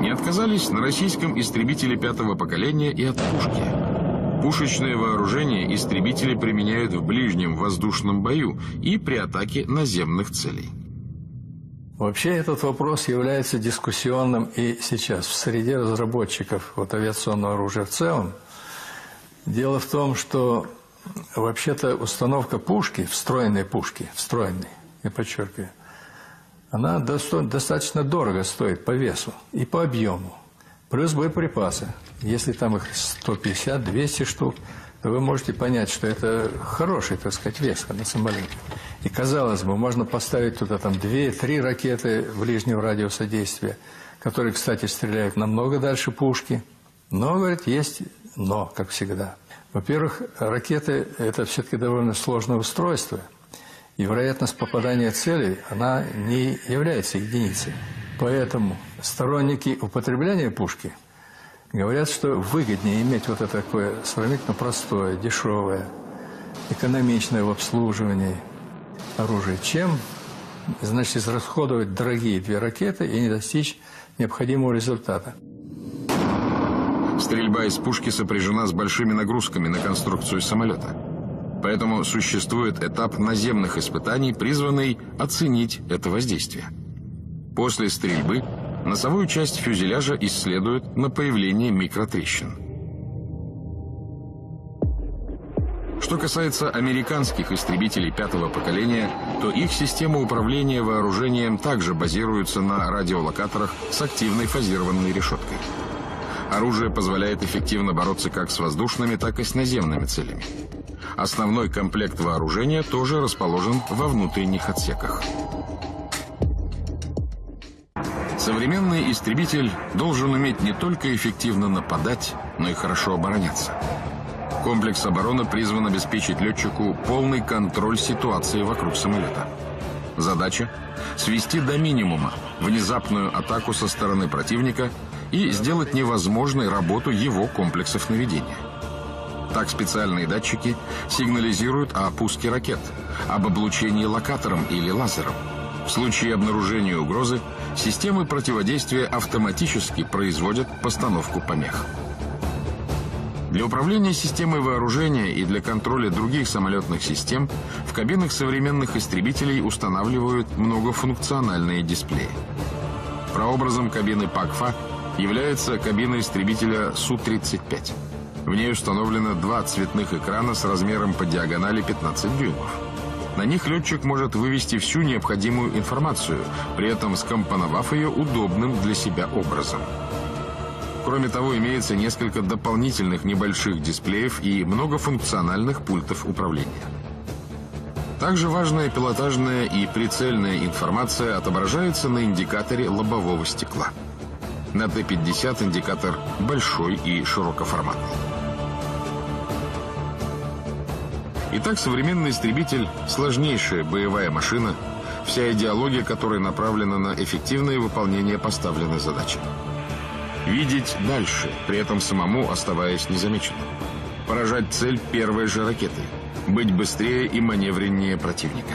Не отказались на российском истребителе пятого поколения и от пушки. Пушечное вооружение истребители применяют в ближнем воздушном бою и при атаке наземных целей. Вообще этот вопрос является дискуссионным и сейчас в среде разработчиков вот, авиационного оружия в целом. Дело в том, что вообще-то установка пушки, встроенной пушки, встроенной, я подчеркиваю, она достаточно дорого стоит по весу и по объему. Плюс боеприпасы. Если там их 150-200 штук, то вы можете понять, что это хороший, так сказать, вес на самолете. И, казалось бы, можно поставить туда там две-три ракеты ближнего радиуса действия, которые, кстати, стреляют намного дальше пушки. Но, говорит, есть но, как всегда. Во-первых, ракеты – это все-таки довольно сложное устройство, и вероятность попадания цели, она не является единицей. Поэтому сторонники употребления пушки Говорят, что выгоднее иметь вот это такое сравнительно простое, дешевое, экономичное в обслуживании оружие, чем, значит, израсходовать дорогие две ракеты и не достичь необходимого результата. Стрельба из пушки сопряжена с большими нагрузками на конструкцию самолета. Поэтому существует этап наземных испытаний, призванный оценить это воздействие. После стрельбы носовую часть фюзеляжа исследуют на появление микротрещин. Что касается американских истребителей пятого поколения, то их система управления вооружением также базируется на радиолокаторах с активной фазированной решеткой. Оружие позволяет эффективно бороться как с воздушными, так и с наземными целями. Основной комплект вооружения тоже расположен во внутренних отсеках. Современный истребитель должен уметь не только эффективно нападать, но и хорошо обороняться. Комплекс обороны призван обеспечить летчику полный контроль ситуации вокруг самолета. Задача – свести до минимума внезапную атаку со стороны противника и сделать невозможной работу его комплексов наведения. Так специальные датчики сигнализируют о пуске ракет, об облучении локатором или лазером. В случае обнаружения угрозы системы противодействия автоматически производят постановку помех. Для управления системой вооружения и для контроля других самолетных систем в кабинах современных истребителей устанавливают многофункциональные дисплеи. Прообразом кабины ПАКФА является кабина истребителя Су-35. В ней установлено два цветных экрана с размером по диагонали 15 дюймов. На них летчик может вывести всю необходимую информацию, при этом скомпоновав ее удобным для себя образом. Кроме того, имеется несколько дополнительных небольших дисплеев и многофункциональных пультов управления. Также важная пилотажная и прицельная информация отображается на индикаторе лобового стекла. На Т-50 индикатор большой и широкоформатный. Итак, современный истребитель – сложнейшая боевая машина, вся идеология которой направлена на эффективное выполнение поставленной задачи. Видеть дальше, при этом самому оставаясь незамеченным. Поражать цель первой же ракетой. Быть быстрее и маневреннее противника.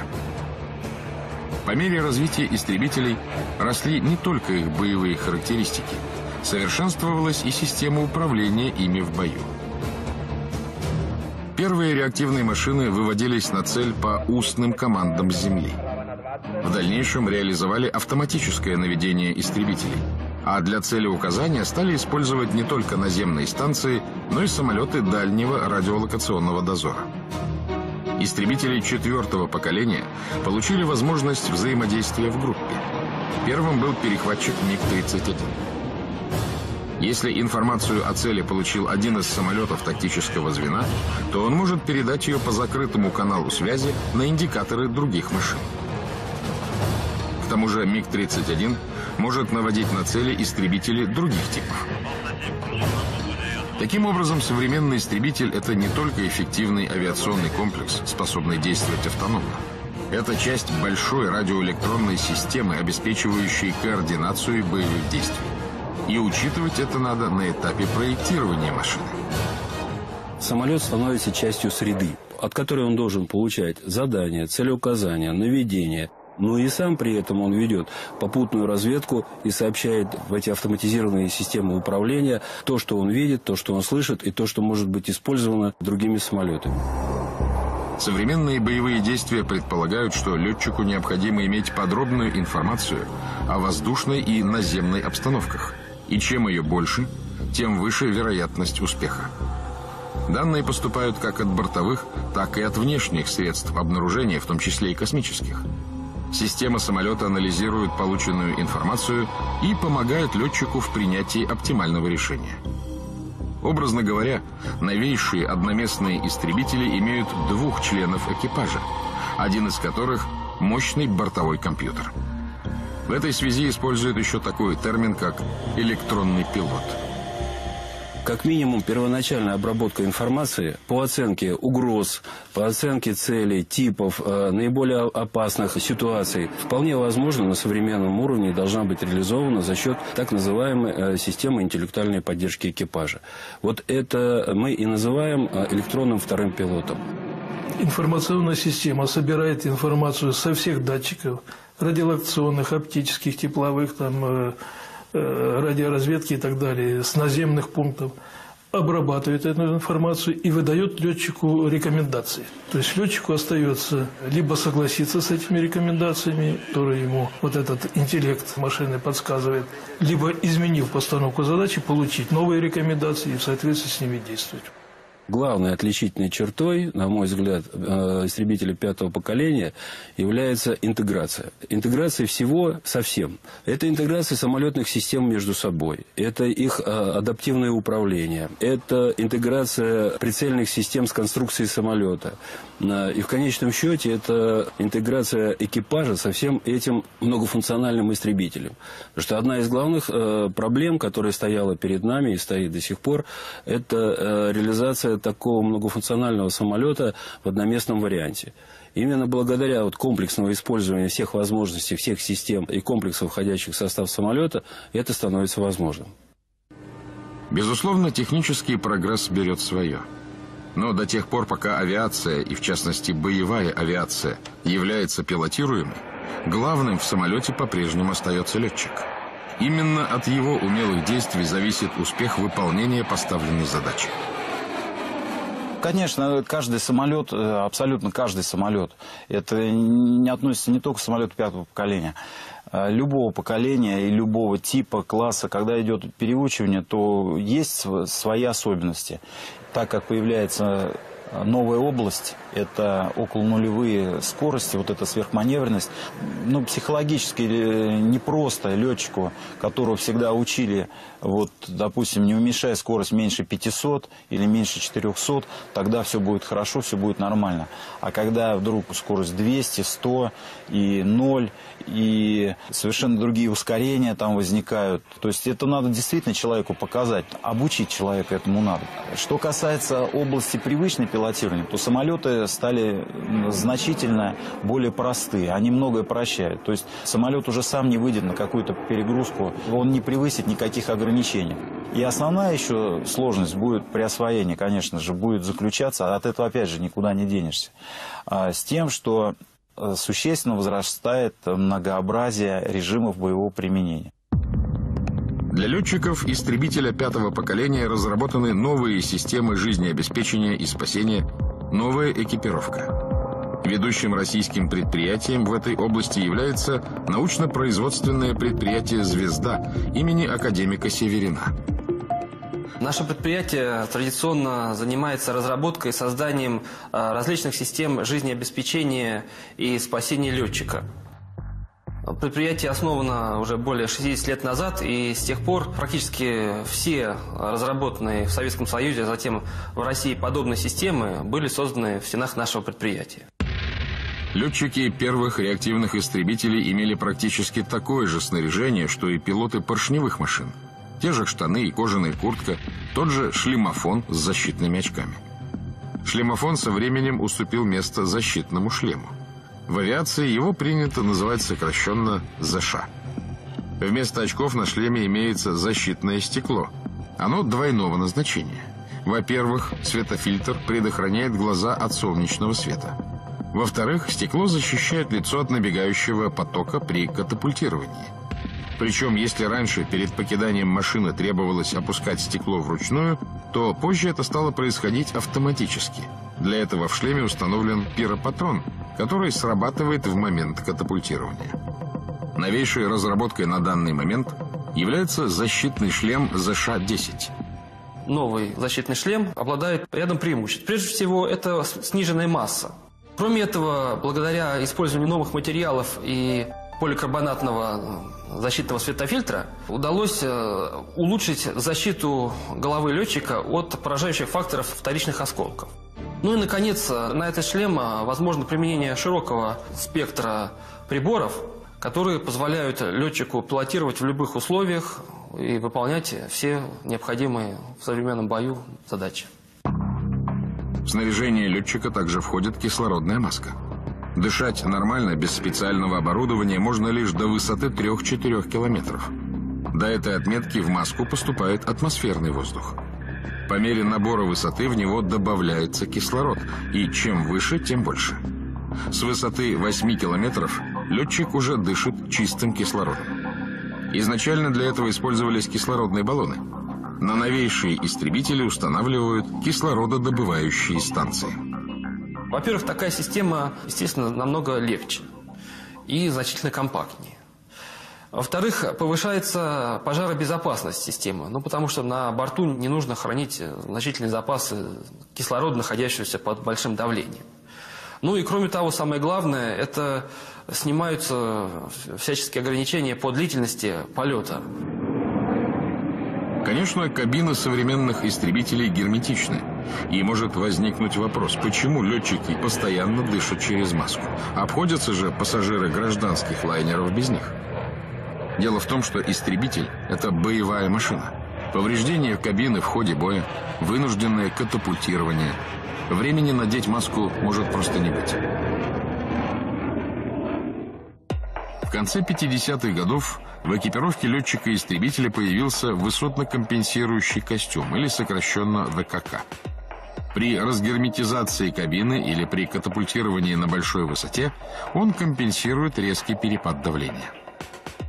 По мере развития истребителей росли не только их боевые характеристики, совершенствовалась и система управления ими в бою. Первые реактивные машины выводились на цель по устным командам с Земли. В дальнейшем реализовали автоматическое наведение истребителей – а для цели указания стали использовать не только наземные станции, но и самолеты дальнего радиолокационного дозора. Истребители четвертого поколения получили возможность взаимодействия в группе. Первым был перехватчик МиГ-31. Если информацию о цели получил один из самолетов тактического звена, то он может передать ее по закрытому каналу связи на индикаторы других машин. К тому же МиГ-31 может наводить на цели истребители других типов. Таким образом, современный истребитель – это не только эффективный авиационный комплекс, способный действовать автономно. Это часть большой радиоэлектронной системы, обеспечивающей координацию боевых действий. И учитывать это надо на этапе проектирования машины. Самолет становится частью среды, от которой он должен получать задания, целеуказания, наведения, ну и сам при этом он ведет попутную разведку и сообщает в эти автоматизированные системы управления то, что он видит, то, что он слышит, и то, что может быть использовано другими самолетами. Современные боевые действия предполагают, что летчику необходимо иметь подробную информацию о воздушной и наземной обстановках. И чем ее больше, тем выше вероятность успеха. Данные поступают как от бортовых, так и от внешних средств обнаружения, в том числе и космических. Система самолета анализирует полученную информацию и помогает летчику в принятии оптимального решения. Образно говоря, новейшие одноместные истребители имеют двух членов экипажа, один из которых – мощный бортовой компьютер. В этой связи используют еще такой термин, как электронный пилот. Как минимум первоначальная обработка информации по оценке угроз, по оценке целей, типов, э, наиболее опасных ситуаций вполне возможно на современном уровне должна быть реализована за счет так называемой э, системы интеллектуальной поддержки экипажа. Вот это мы и называем э, электронным вторым пилотом. Информационная система собирает информацию со всех датчиков, радиолокационных, оптических, тепловых, там, э, радиоразведки и так далее, с наземных пунктов, обрабатывает эту информацию и выдает летчику рекомендации. То есть летчику остается либо согласиться с этими рекомендациями, которые ему вот этот интеллект машины подсказывает, либо изменив постановку задачи, получить новые рекомендации и в соответствии с ними действовать. Главной отличительной чертой, на мой взгляд, э, истребителя пятого поколения является интеграция. Интеграция всего со всем. Это интеграция самолетных систем между собой. Это их э, адаптивное управление. Это интеграция прицельных систем с конструкцией самолета. Э, и в конечном счете это интеграция экипажа со всем этим многофункциональным истребителем. Потому что одна из главных проблем, которая стояла перед нами и стоит до сих пор, это реализация такого многофункционального самолета в одноместном варианте. Именно благодаря вот комплексному использованию всех возможностей, всех систем и комплексов, входящих в состав самолета, это становится возможным. Безусловно, технический прогресс берет свое. Но до тех пор, пока авиация, и в частности боевая авиация, является пилотируемой, главным в самолете по-прежнему остается летчик. Именно от его умелых действий зависит успех выполнения поставленной задачи. Конечно, каждый самолет, э, абсолютно каждый самолет, это не относится не только к самолету пятого поколения. Э, любого поколения и любого типа, класса, когда идет переучивание, то есть свои особенности. Так как появляется новая область, это около нулевые скорости, вот эта сверхманевренность. Ну, психологически э, непросто летчику, которого всегда учили, вот, допустим, не уменьшая скорость меньше 500 или меньше 400, тогда все будет хорошо, все будет нормально. А когда вдруг скорость 200, 100 и 0, и совершенно другие ускорения там возникают. То есть это надо действительно человеку показать, обучить человека этому надо. Что касается области привычной пилотирования, то самолеты стали значительно более простые. Они многое прощают. То есть самолет уже сам не выйдет на какую-то перегрузку, он не превысит никаких ограничений. И основная еще сложность будет при освоении, конечно же, будет заключаться, от этого опять же никуда не денешься, а, с тем, что э, существенно возрастает многообразие режимов боевого применения. Для летчиков истребителя пятого поколения разработаны новые системы жизнеобеспечения и спасения, новая экипировка. Ведущим российским предприятием в этой области является научно-производственное предприятие «Звезда» имени академика Северина. Наше предприятие традиционно занимается разработкой и созданием а, различных систем жизнеобеспечения и спасения летчика. Предприятие основано уже более 60 лет назад, и с тех пор практически все разработанные в Советском Союзе, а затем в России подобные системы были созданы в стенах нашего предприятия. Летчики первых реактивных истребителей имели практически такое же снаряжение, что и пилоты поршневых машин. Те же штаны и кожаная куртка, тот же шлемофон с защитными очками. Шлемофон со временем уступил место защитному шлему. В авиации его принято называть сокращенно ЗШ. Вместо очков на шлеме имеется защитное стекло. Оно двойного назначения. Во-первых, светофильтр предохраняет глаза от солнечного света. Во-вторых, стекло защищает лицо от набегающего потока при катапультировании. Причем, если раньше перед покиданием машины требовалось опускать стекло вручную, то позже это стало происходить автоматически. Для этого в шлеме установлен пиропатрон, который срабатывает в момент катапультирования. Новейшей разработкой на данный момент является защитный шлем ЗШ-10. Новый защитный шлем обладает рядом преимуществ. Прежде всего, это сниженная масса. Кроме этого, благодаря использованию новых материалов и поликарбонатного э, защитного светофильтра удалось э, улучшить защиту головы летчика от поражающих факторов вторичных осколков. Ну и, наконец, на этот шлем возможно применение широкого спектра приборов, которые позволяют летчику пилотировать в любых условиях и выполнять все необходимые в современном бою задачи. В снаряжение летчика также входит кислородная маска. Дышать нормально, без специального оборудования, можно лишь до высоты 3-4 километров. До этой отметки в маску поступает атмосферный воздух. По мере набора высоты в него добавляется кислород, и чем выше, тем больше. С высоты 8 километров летчик уже дышит чистым кислородом. Изначально для этого использовались кислородные баллоны. На новейшие истребители устанавливают кислорододобывающие станции. Во-первых, такая система, естественно, намного легче и значительно компактнее. Во-вторых, повышается пожаробезопасность системы, ну, потому что на борту не нужно хранить значительные запасы кислорода, находящегося под большим давлением. Ну и кроме того, самое главное, это снимаются всяческие ограничения по длительности полета. Конечно, кабины современных истребителей герметичны. И может возникнуть вопрос, почему летчики постоянно дышат через маску? Обходятся же пассажиры гражданских лайнеров без них? Дело в том, что истребитель – это боевая машина. Повреждение кабины в ходе боя, вынужденное катапультирование. Времени надеть маску может просто не быть. В конце 50-х годов в экипировке летчика-истребителя появился высотно-компенсирующий костюм, или сокращенно ВКК. При разгерметизации кабины или при катапультировании на большой высоте он компенсирует резкий перепад давления.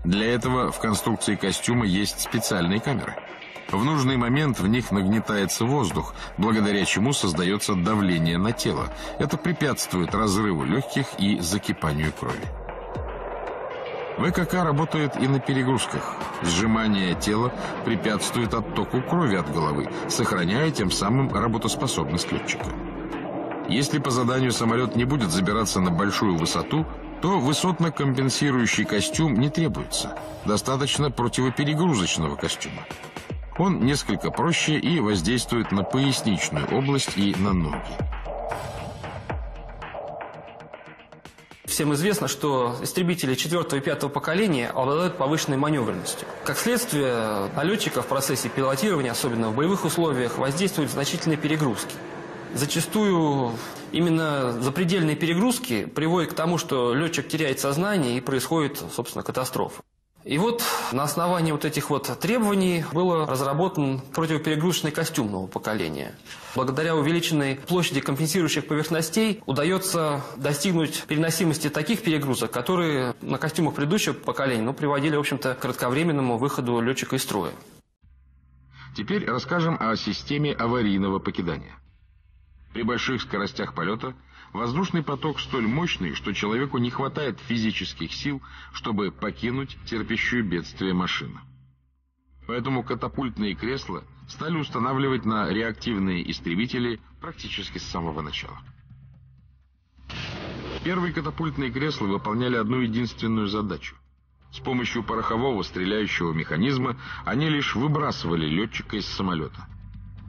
Для этого в конструкции костюма есть специальные камеры. В нужный момент в них нагнетается воздух, благодаря чему создается давление на тело. Это препятствует разрыву легких и закипанию крови. ВКК работает и на перегрузках. Сжимание тела препятствует оттоку крови от головы, сохраняя тем самым работоспособность летчика. Если по заданию самолет не будет забираться на большую высоту, то высотно-компенсирующий костюм не требуется. Достаточно противоперегрузочного костюма. Он несколько проще и воздействует на поясничную область и на ноги. Всем известно, что истребители 4 и 5 поколения обладают повышенной маневренностью. Как следствие, на летчика в процессе пилотирования, особенно в боевых условиях, воздействуют значительные перегрузки. Зачастую именно запредельные перегрузки приводят к тому, что летчик теряет сознание и происходит, собственно, катастрофа. И вот на основании вот этих вот требований был разработан противоперегрузочный костюм нового поколения. Благодаря увеличенной площади компенсирующих поверхностей удается достигнуть переносимости таких перегрузок, которые на костюмах предыдущего поколения ну, приводили, в общем-то, к кратковременному выходу летчика из строя. Теперь расскажем о системе аварийного покидания. При больших скоростях полета воздушный поток столь мощный, что человеку не хватает физических сил, чтобы покинуть терпящую бедствие машину. Поэтому катапультные кресла стали устанавливать на реактивные истребители практически с самого начала. Первые катапультные кресла выполняли одну единственную задачу. С помощью порохового стреляющего механизма они лишь выбрасывали летчика из самолета –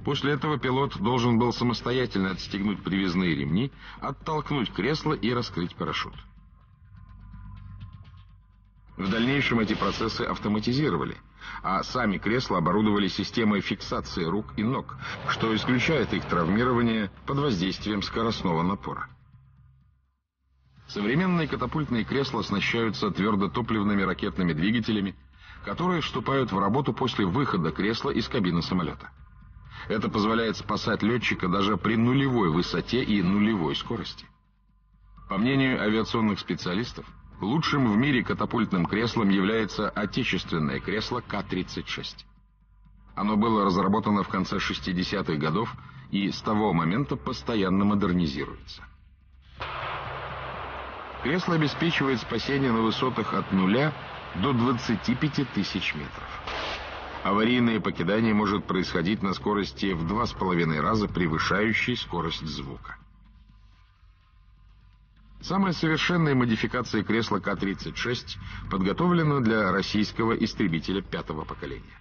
После этого пилот должен был самостоятельно отстегнуть привязные ремни, оттолкнуть кресло и раскрыть парашют. В дальнейшем эти процессы автоматизировали, а сами кресла оборудовали системой фиксации рук и ног, что исключает их травмирование под воздействием скоростного напора. Современные катапультные кресла оснащаются твердотопливными ракетными двигателями, которые вступают в работу после выхода кресла из кабины самолета. Это позволяет спасать летчика даже при нулевой высоте и нулевой скорости. По мнению авиационных специалистов, лучшим в мире катапультным креслом является отечественное кресло К-36. Оно было разработано в конце 60-х годов и с того момента постоянно модернизируется. Кресло обеспечивает спасение на высотах от нуля до 25 тысяч метров. Аварийное покидание может происходить на скорости в два с половиной раза превышающей скорость звука. Самая совершенная модификация кресла К-36 подготовлена для российского истребителя пятого поколения.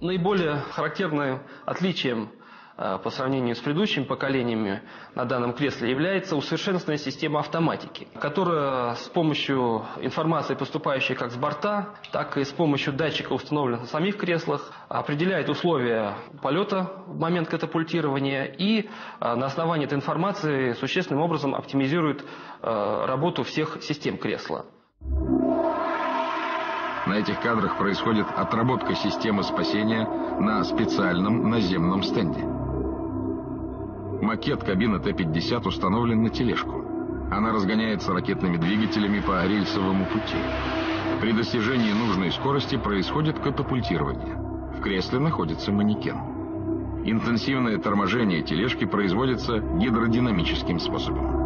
Наиболее характерным отличием по сравнению с предыдущими поколениями на данном кресле является усовершенствованная система автоматики, которая с помощью информации, поступающей как с борта, так и с помощью датчика, установленных на самих креслах, определяет условия полета в момент катапультирования и э, на основании этой информации существенным образом оптимизирует э, работу всех систем кресла. На этих кадрах происходит отработка системы спасения на специальном наземном стенде. Макет кабины Т-50 установлен на тележку. Она разгоняется ракетными двигателями по рельсовому пути. При достижении нужной скорости происходит катапультирование. В кресле находится манекен. Интенсивное торможение тележки производится гидродинамическим способом.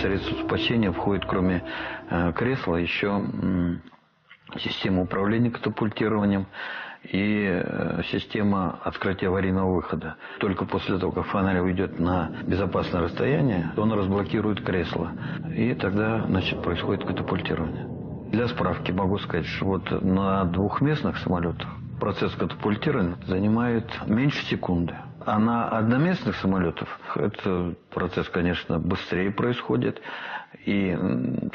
средства спасения входит, кроме э, кресла, еще система управления катапультированием и э, система открытия аварийного выхода. Только после того, как фонарь уйдет на безопасное расстояние, он разблокирует кресло. И тогда значит, происходит катапультирование. Для справки могу сказать, что вот на двухместных самолетах процесс катапультирования занимает меньше секунды. А на одноместных самолетах этот процесс, конечно, быстрее происходит. И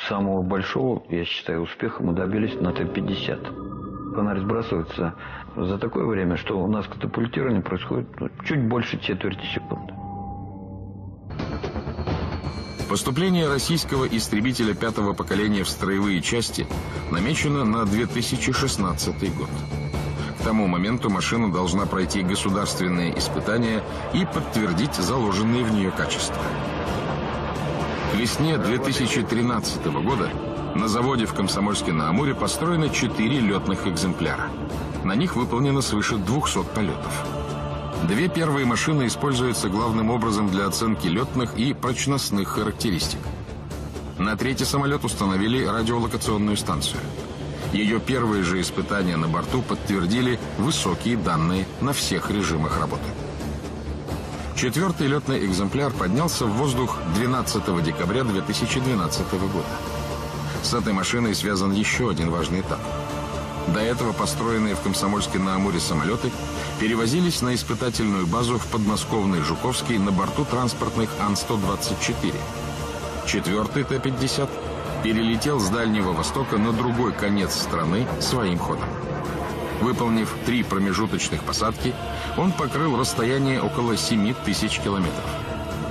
самого большого, я считаю, успеха мы добились на Т-50. Фонарь сбрасывается за такое время, что у нас катапультирование происходит ну, чуть больше четверти секунды. Поступление российского истребителя пятого поколения в строевые части намечено на 2016 год тому моменту машина должна пройти государственные испытания и подтвердить заложенные в нее качества. К весне 2013 года на заводе в Комсомольске-на-Амуре построено 4 летных экземпляра. На них выполнено свыше 200 полетов. Две первые машины используются главным образом для оценки летных и прочностных характеристик. На третий самолет установили радиолокационную станцию – ее первые же испытания на борту подтвердили высокие данные на всех режимах работы. Четвертый летный экземпляр поднялся в воздух 12 декабря 2012 года. С этой машиной связан еще один важный этап. До этого построенные в Комсомольске на Амуре самолеты перевозились на испытательную базу в подмосковный Жуковский на борту транспортных Ан-124. Четвертый Т-50 перелетел с Дальнего Востока на другой конец страны своим ходом. Выполнив три промежуточных посадки, он покрыл расстояние около 7 тысяч километров.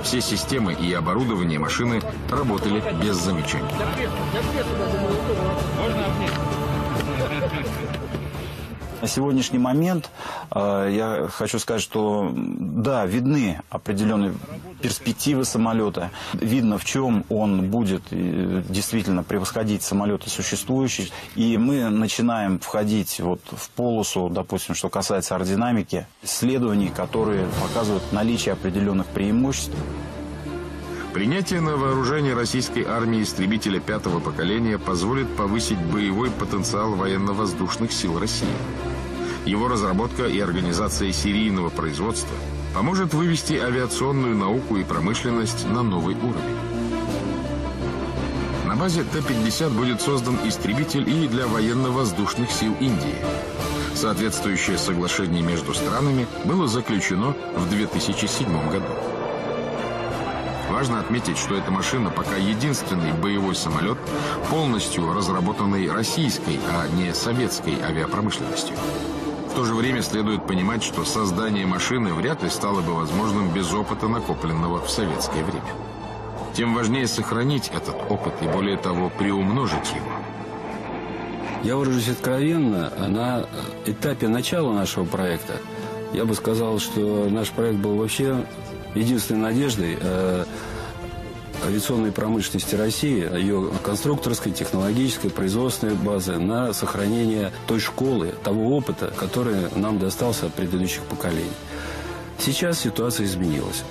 Все системы и оборудование машины работали без замечаний. На сегодняшний момент э, я хочу сказать, что да, видны определенные перспективы самолета, видно в чем он будет действительно превосходить самолеты существующие, и мы начинаем входить вот в полосу, допустим, что касается аэродинамики, исследований, которые показывают наличие определенных преимуществ. Принятие на вооружение российской армии истребителя пятого поколения позволит повысить боевой потенциал военно-воздушных сил России. Его разработка и организация серийного производства поможет вывести авиационную науку и промышленность на новый уровень. На базе Т-50 будет создан истребитель и для военно-воздушных сил Индии. Соответствующее соглашение между странами было заключено в 2007 году. Важно отметить, что эта машина пока единственный боевой самолет, полностью разработанный российской, а не советской авиапромышленностью. В то же время следует понимать, что создание машины вряд ли стало бы возможным без опыта, накопленного в советское время. Тем важнее сохранить этот опыт и, более того, приумножить его. Я выражусь откровенно, на этапе начала нашего проекта я бы сказал, что наш проект был вообще единственной надеждой э, авиационной промышленности России, ее конструкторской, технологической, производственной базы на сохранение той школы, того опыта, который нам достался от предыдущих поколений. Сейчас ситуация изменилась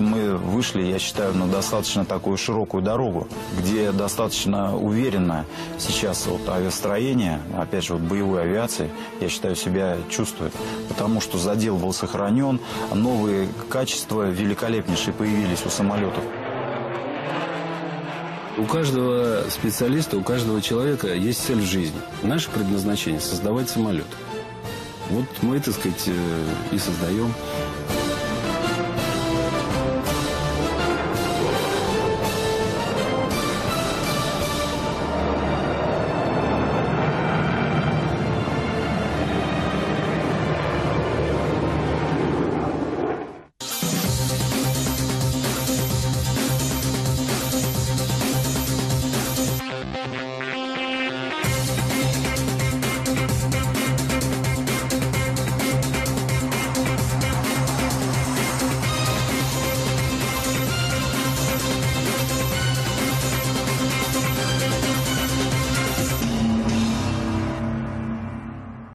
мы вышли, я считаю, на достаточно такую широкую дорогу, где достаточно уверенно сейчас вот авиастроение, опять же, вот боевой авиации, я считаю, себя чувствует. Потому что задел был сохранен, новые качества великолепнейшие появились у самолетов. У каждого специалиста, у каждого человека есть цель в жизни. Наше предназначение – создавать самолет. Вот мы, так сказать, э, и создаем.